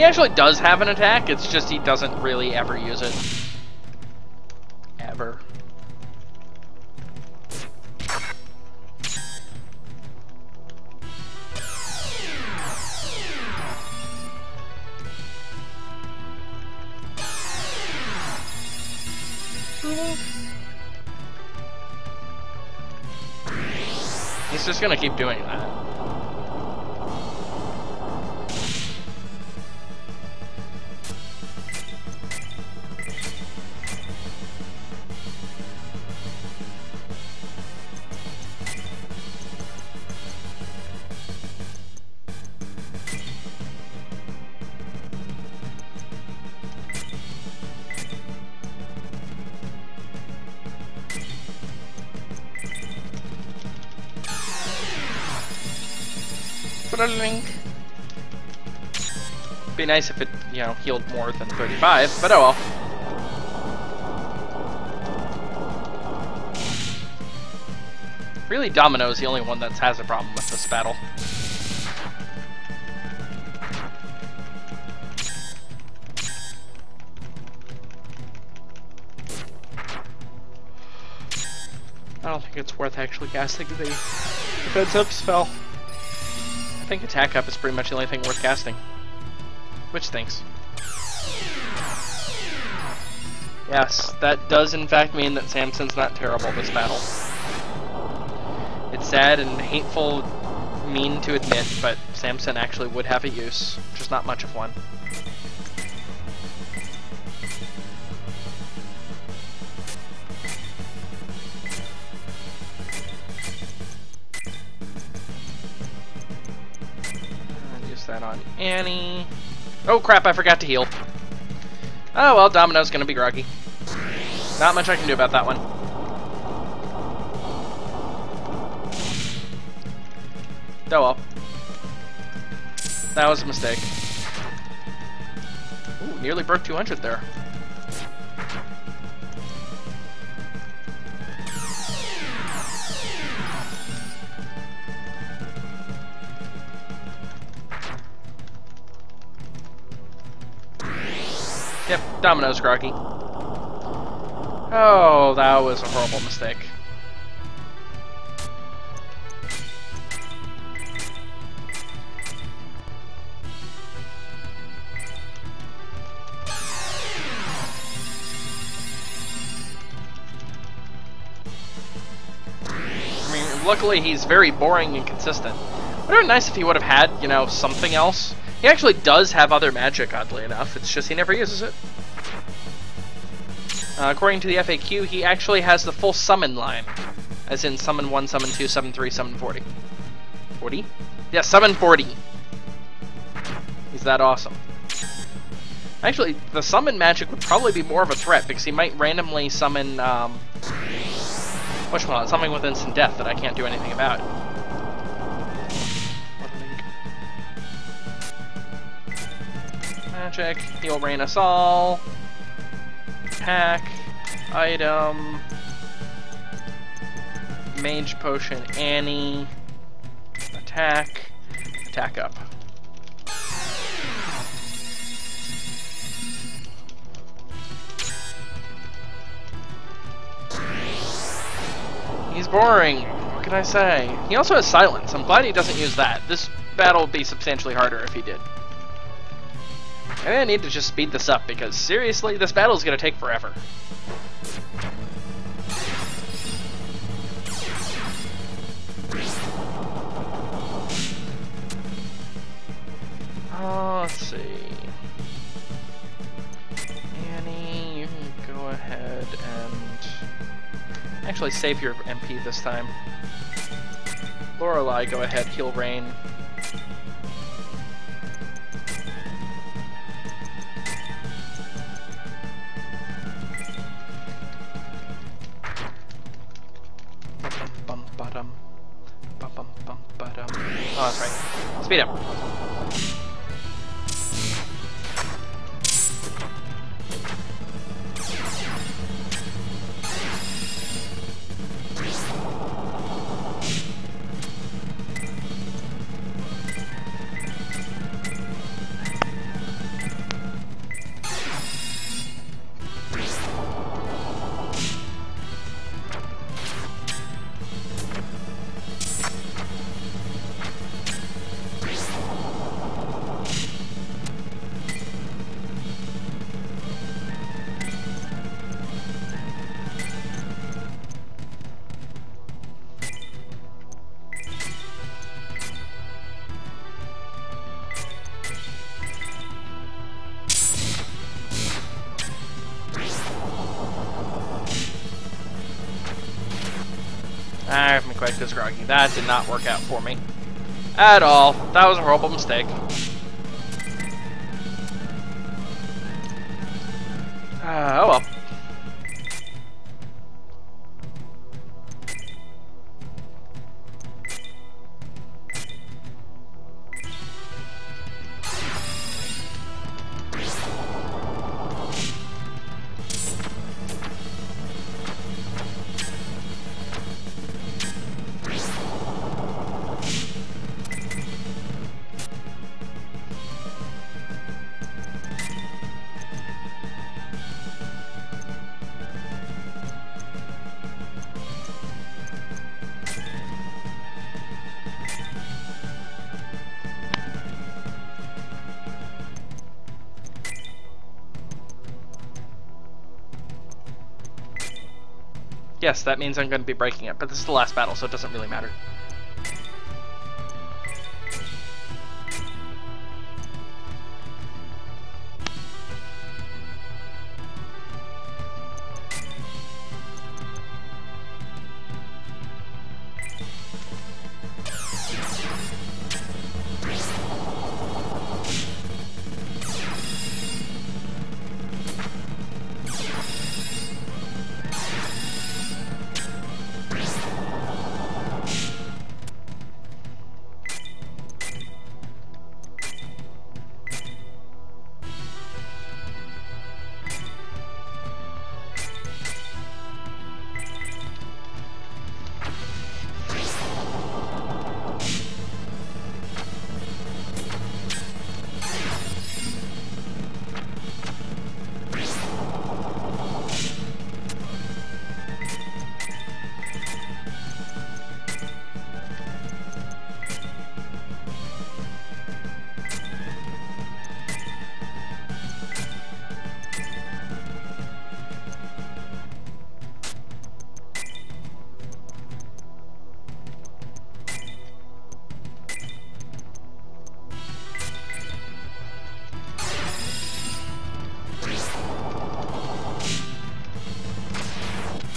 He actually does have an attack, it's just he doesn't really ever use it. Ever. He's just gonna keep doing that. Nice if it, you know, healed more than 35, but oh well. Really, Domino is the only one that has a problem with this battle. I don't think it's worth actually casting the defensive spell I think attack up is pretty much the only thing worth casting. Which stinks. Yes, that does in fact mean that Samson's not terrible this battle. It's sad and hateful, mean to admit, but Samson actually would have a use, just not much of one. Use that on Annie. Oh crap, I forgot to heal. Oh well, Domino's gonna be groggy. Not much I can do about that one. Oh well. That was a mistake. Ooh, nearly broke 200 there. Yep, Domino's groggy. Oh, that was a horrible mistake. I mean, luckily he's very boring and consistent. Would have been nice if he would have had, you know, something else. He actually does have other magic, oddly enough. It's just he never uses it. Uh, according to the FAQ, he actually has the full summon line. As in summon 1, summon 2, summon 3, summon 40. 40? Yeah, summon 40. He's that awesome. Actually, the summon magic would probably be more of a threat because he might randomly summon, um, whatchamacallit, something with instant death that I can't do anything about. Magic, heal rain us all. Attack, item, mage potion Annie, attack, attack up. He's boring. What can I say? He also has silence. I'm glad he doesn't use that. This battle would be substantially harder if he did. Maybe I need to just speed this up because seriously, this battle is going to take forever. Oh, let's see. Annie, you can go ahead and actually save your MP this time. Lorelei, go ahead, heal Rain. Ba-dum. Bum, bum, bum, ba-dum. Oh, that's right. Speed up. Groggy. That did not work out for me. At all. That was a horrible mistake. That means I'm going to be breaking it, but this is the last battle, so it doesn't really matter.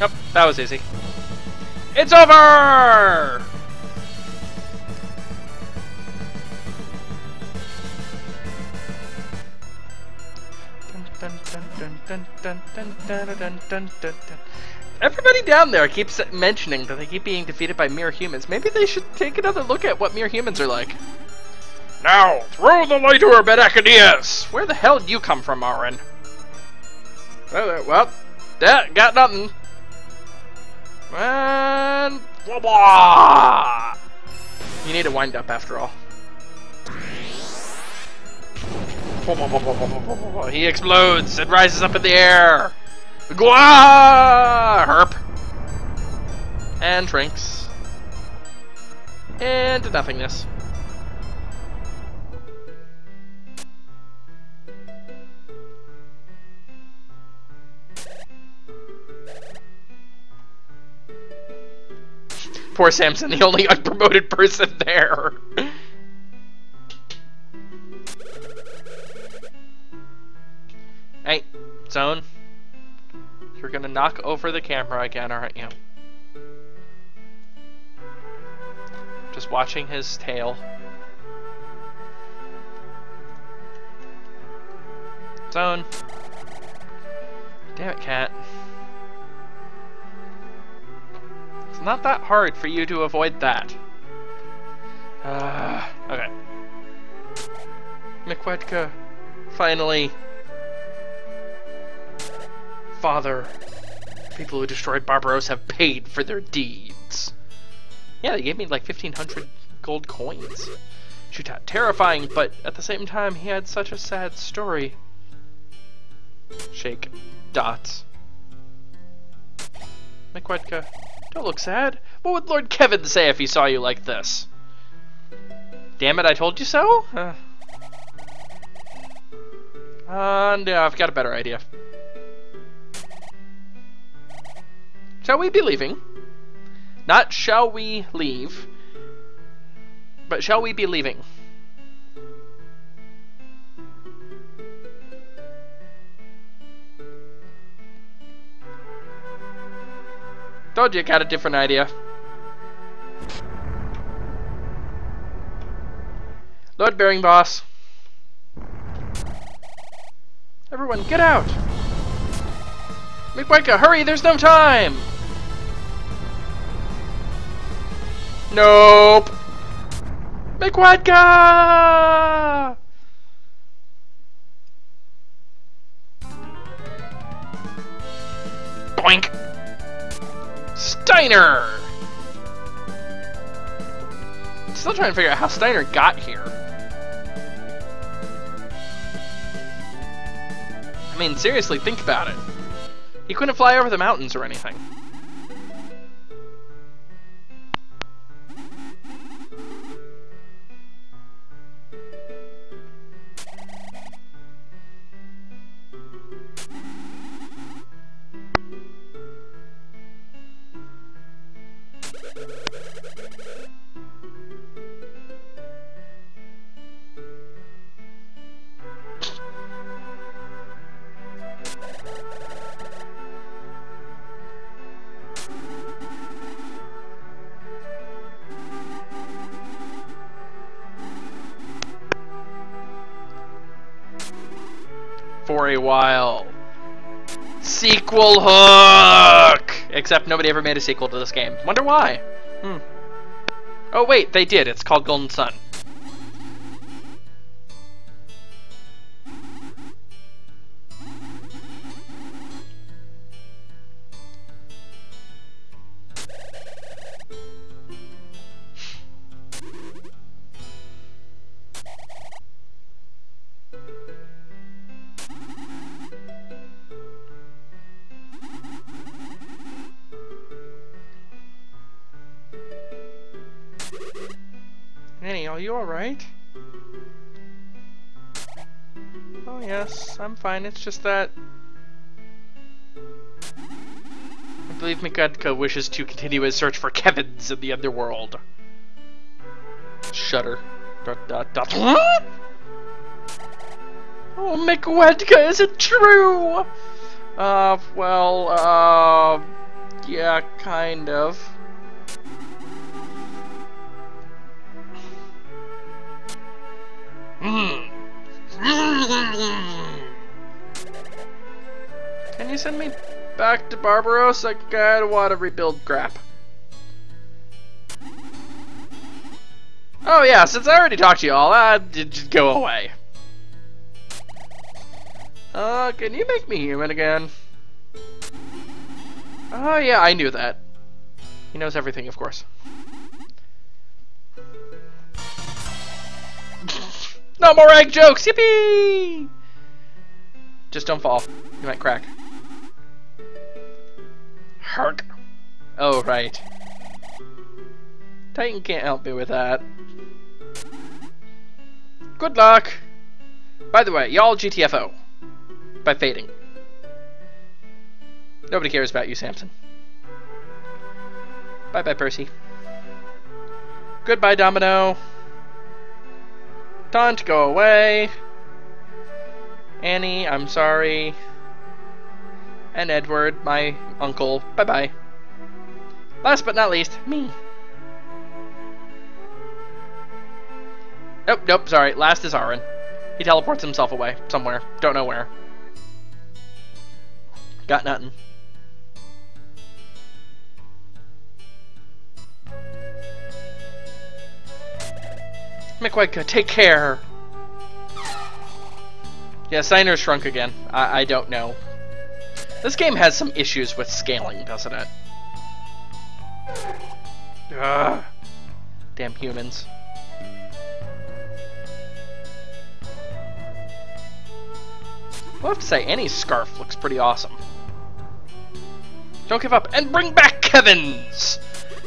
Yep, that was easy. It's over! Everybody down there keeps mentioning that they keep being defeated by mere humans. Maybe they should take another look at what mere humans are like. Now, throw the light orb at Acadius! Where the hell did you come from, Auron? Well, well, yeah, got nothing. And blah blah. You need to wind up after all. He explodes and rises up in the air. Gua! Herp. And shrinks. And nothingness. Poor Samson, the only unpromoted person there. hey, Zone. You're gonna knock over the camera again, aren't you? Just watching his tail. Zone. Damn it, cat. Not that hard for you to avoid that. Uh, okay. McWedka, finally. Father, people who destroyed Barbaros have paid for their deeds. Yeah, they gave me like 1,500 gold coins. Shutat, terrifying, but at the same time, he had such a sad story. Shake. Dots. McWedka, don't look sad. What would Lord Kevin say if he saw you like this? Damn it, I told you so? Uh, uh no, I've got a better idea. Shall we be leaving? Not shall we leave, but shall we be leaving? Told you got a different idea. Load bearing boss. Everyone, get out! McWedka, hurry, there's no time! Nope. McWedka! Boink! Steiner! Still trying to figure out how Steiner got here. I mean, seriously, think about it. He couldn't fly over the mountains or anything. Sequel hook! Except nobody ever made a sequel to this game. Wonder why? Hmm. Oh wait, they did. It's called Golden Sun. Fine, it's just that... I believe McWedka wishes to continue his search for Kevins in the underworld. Shudder. Dot dot dot. Oh, McWedka, is it true? Uh, well, uh... Yeah, kind of. Hmm. You send me back to Barbaros? I kinda wanna rebuild crap. Oh yeah, since I already talked to you all, uh, just go away. Uh, can you make me human again? Oh yeah, I knew that. He knows everything, of course. no more egg jokes! Yippee! Just don't fall. You might crack. Hark. Oh, right. Titan can't help me with that. Good luck! By the way, y'all GTFO. By fading. Nobody cares about you, Samson. Bye-bye, Percy. Goodbye, Domino. Taunt, go away. Annie, I'm sorry. And Edward, my uncle, bye-bye. Last but not least, me. Nope, nope, sorry. Last is Aaron. He teleports himself away, somewhere. Don't know where. Got nothing. McWedka, take care! Yeah, Steiner shrunk again. I, I don't know. This game has some issues with scaling, doesn't it? Ugh. Damn humans. I'll have to say, any scarf looks pretty awesome. Don't give up, and bring back Kevin's!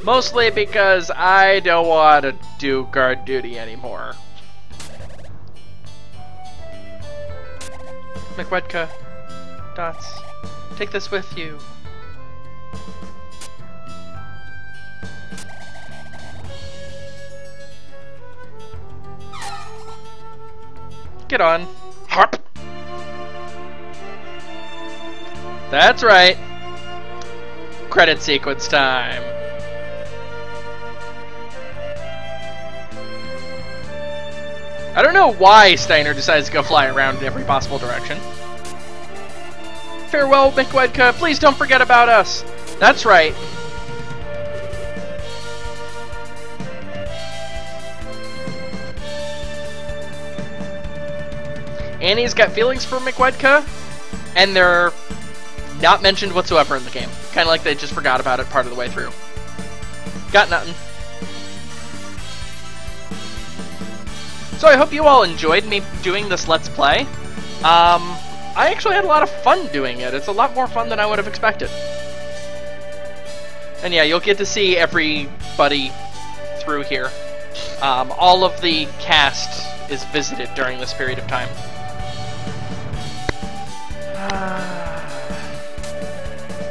Mostly because I don't want to do guard duty anymore. McWedka, Dots, take this with you. Get on. Harp! That's right. Credit sequence time. I don't know why Steiner decides to go fly around in every possible direction. Farewell, McWedka. Please don't forget about us. That's right. Annie's got feelings for McWedka, and they're not mentioned whatsoever in the game. Kind of like they just forgot about it part of the way through. Got nothing. So I hope you all enjoyed me doing this Let's Play. Um, I actually had a lot of fun doing it. It's a lot more fun than I would have expected. And yeah, you'll get to see everybody through here. Um, all of the cast is visited during this period of time.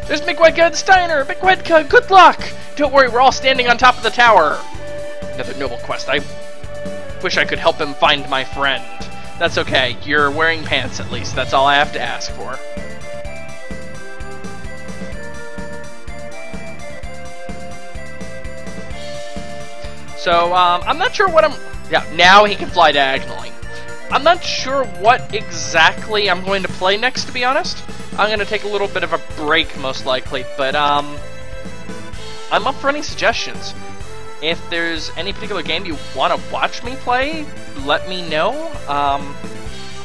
There's McWedka and Steiner! McWedka, good luck! Don't worry, we're all standing on top of the tower! Another noble quest. I wish I could help him find my friend. That's okay. You're wearing pants, at least. That's all I have to ask for. So, um, I'm not sure what I'm... Yeah, now he can fly diagonally. I'm not sure what exactly I'm going to play next, to be honest. I'm going to take a little bit of a break, most likely, but, um... I'm up for any suggestions. If there's any particular game you want to watch me play, let me know. Um,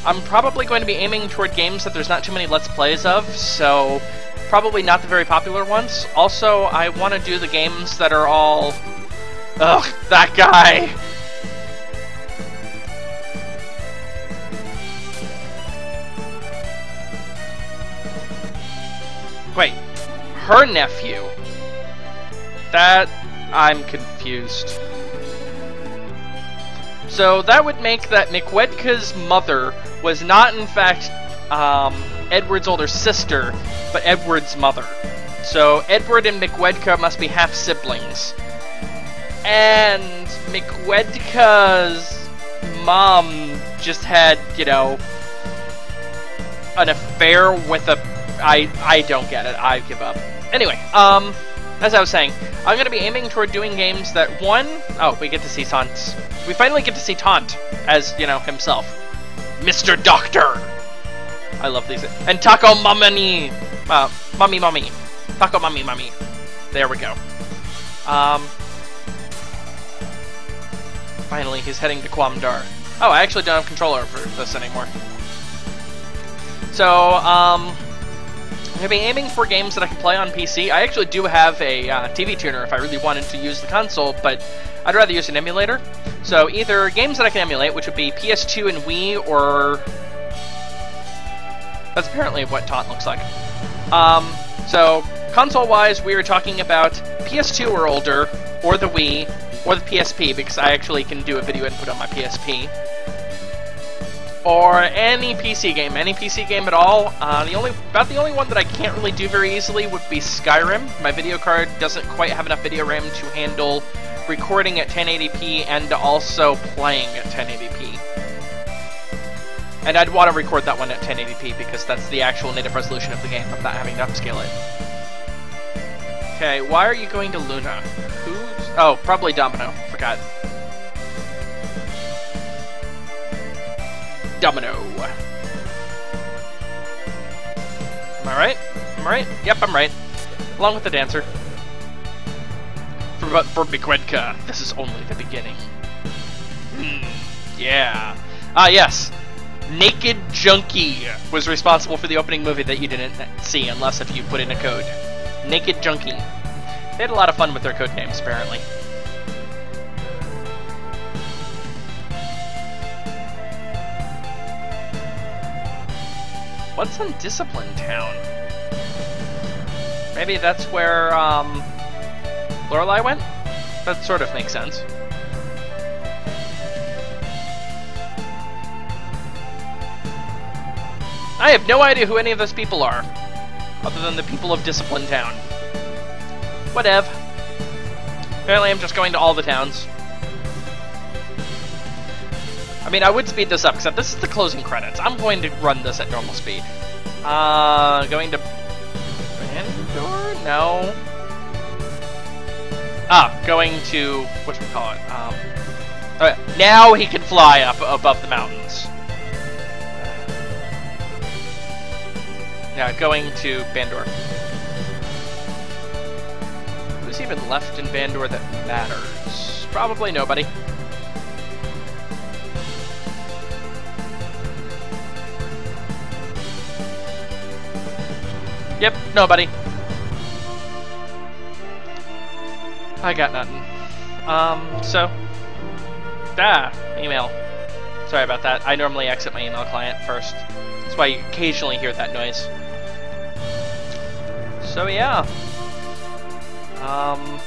I'm probably going to be aiming toward games that there's not too many Let's Plays of, so probably not the very popular ones. Also, I want to do the games that are all... Ugh, that guy! Wait, her nephew? That I'm confused. So that would make that McWedka's mother was not in fact um, Edward's older sister, but Edward's mother. So Edward and McWedka must be half siblings. And McWedka's mom just had, you know, an affair with a I I don't get it. I give up. Anyway, um, as I was saying, I'm going to be aiming toward doing games that, one, oh, we get to see Taunt. We finally get to see Taunt as, you know, himself. Mr. Doctor! I love these. And Taco Mamani! Uh, Mummy Mummy. Taco Mummy Mummy. There we go. Um, finally, he's heading to Quamdar. Oh, I actually don't have control over this anymore. So, um, I'm going to be aiming for games that I can play on PC. I actually do have a uh, TV tuner if I really wanted to use the console, but I'd rather use an emulator. So either games that I can emulate, which would be PS2 and Wii, or... That's apparently what Taunt looks like. Um, so, console-wise, we are talking about PS2 or older, or the Wii, or the PSP, because I actually can do a video input on my PSP or any PC game, any PC game at all. Uh, the only, about the only one that I can't really do very easily would be Skyrim. My video card doesn't quite have enough video RAM to handle recording at 1080p and also playing at 1080p. And I'd want to record that one at 1080p because that's the actual native resolution of the game. I'm not having to upscale it. Okay, why are you going to Luna? Who's... Oh, probably Domino. Forgot. Domino. Am I right? Am I right? Yep, I'm right. Along with the dancer. For, for McWedka, this is only the beginning. Hmm, yeah. Ah, yes. Naked Junkie was responsible for the opening movie that you didn't see unless if you put in a code. Naked Junkie. They had a lot of fun with their code names, apparently. What's in Discipline Town? Maybe that's where, um, Lorelei went? That sort of makes sense. I have no idea who any of those people are, other than the people of Discipline Town. Whatever. Apparently I'm just going to all the towns. I mean, I would speed this up, except this is the closing credits. I'm going to run this at normal speed. Uh, going to... Bandor? No. Ah, going to... What we call it? Um, okay. Now he can fly up above the mountains. Yeah, going to Bandor. Who's even left in Bandor that matters? Probably nobody. Yep, nobody. I got nothing. Um, so... Ah, email. Sorry about that. I normally exit my email client first. That's why you occasionally hear that noise. So yeah. Um...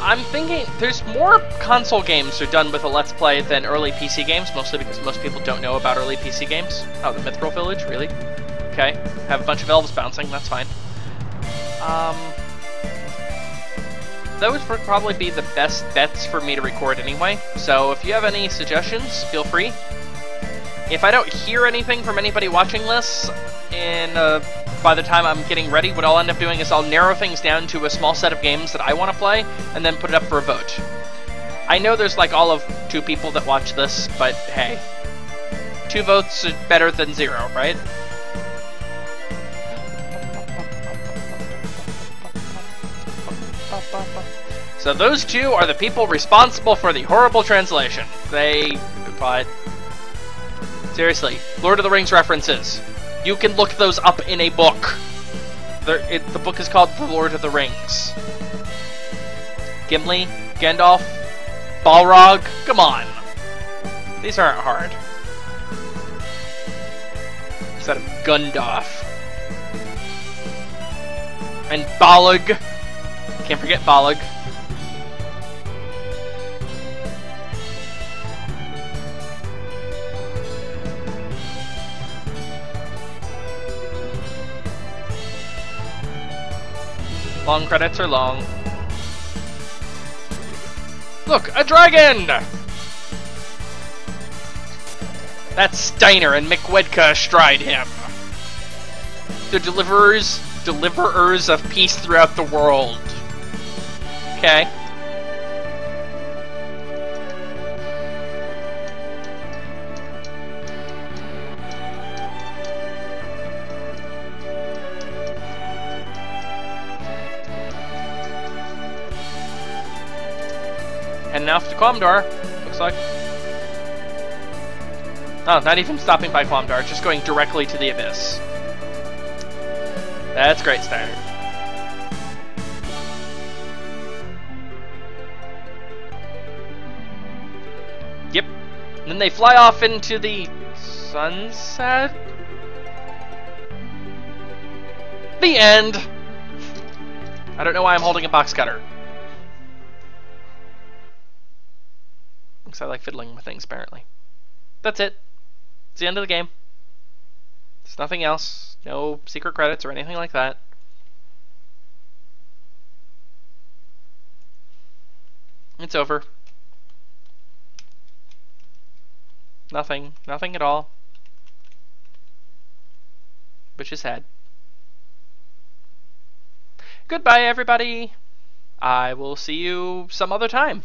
I'm thinking there's more console games are done with a Let's Play than early PC games, mostly because most people don't know about early PC games. Oh, the Mithril Village, really? Okay, have a bunch of elves bouncing, that's fine. Um, those would probably be the best bets for me to record anyway, so if you have any suggestions, feel free. If I don't hear anything from anybody watching this in uh, by the time I'm getting ready, what I'll end up doing is I'll narrow things down to a small set of games that I want to play, and then put it up for a vote. I know there's like all of two people that watch this, but hey. Two votes is better than zero, right? So those two are the people responsible for the horrible translation. They, but seriously, Lord of the Rings references. You can look those up in a book. It, the book is called The Lord of the Rings. Gimli, Gandalf, Balrog, come on. These aren't hard. Instead of Gundalf. And Balog. Can't forget Balog. Long credits are long. Look, a dragon! That's Steiner and Mick Wedka astride him. the deliverers, deliverers of peace throughout the world. Okay. Off to Quamdar, looks like. Oh, not even stopping by Quamdar, just going directly to the Abyss. That's great, Steiner. Yep. And then they fly off into the sunset? The end! I don't know why I'm holding a box cutter. Because I like fiddling with things, apparently. That's it. It's the end of the game. There's nothing else. No secret credits or anything like that. It's over. Nothing. Nothing at all. Which is sad. Goodbye, everybody. I will see you some other time.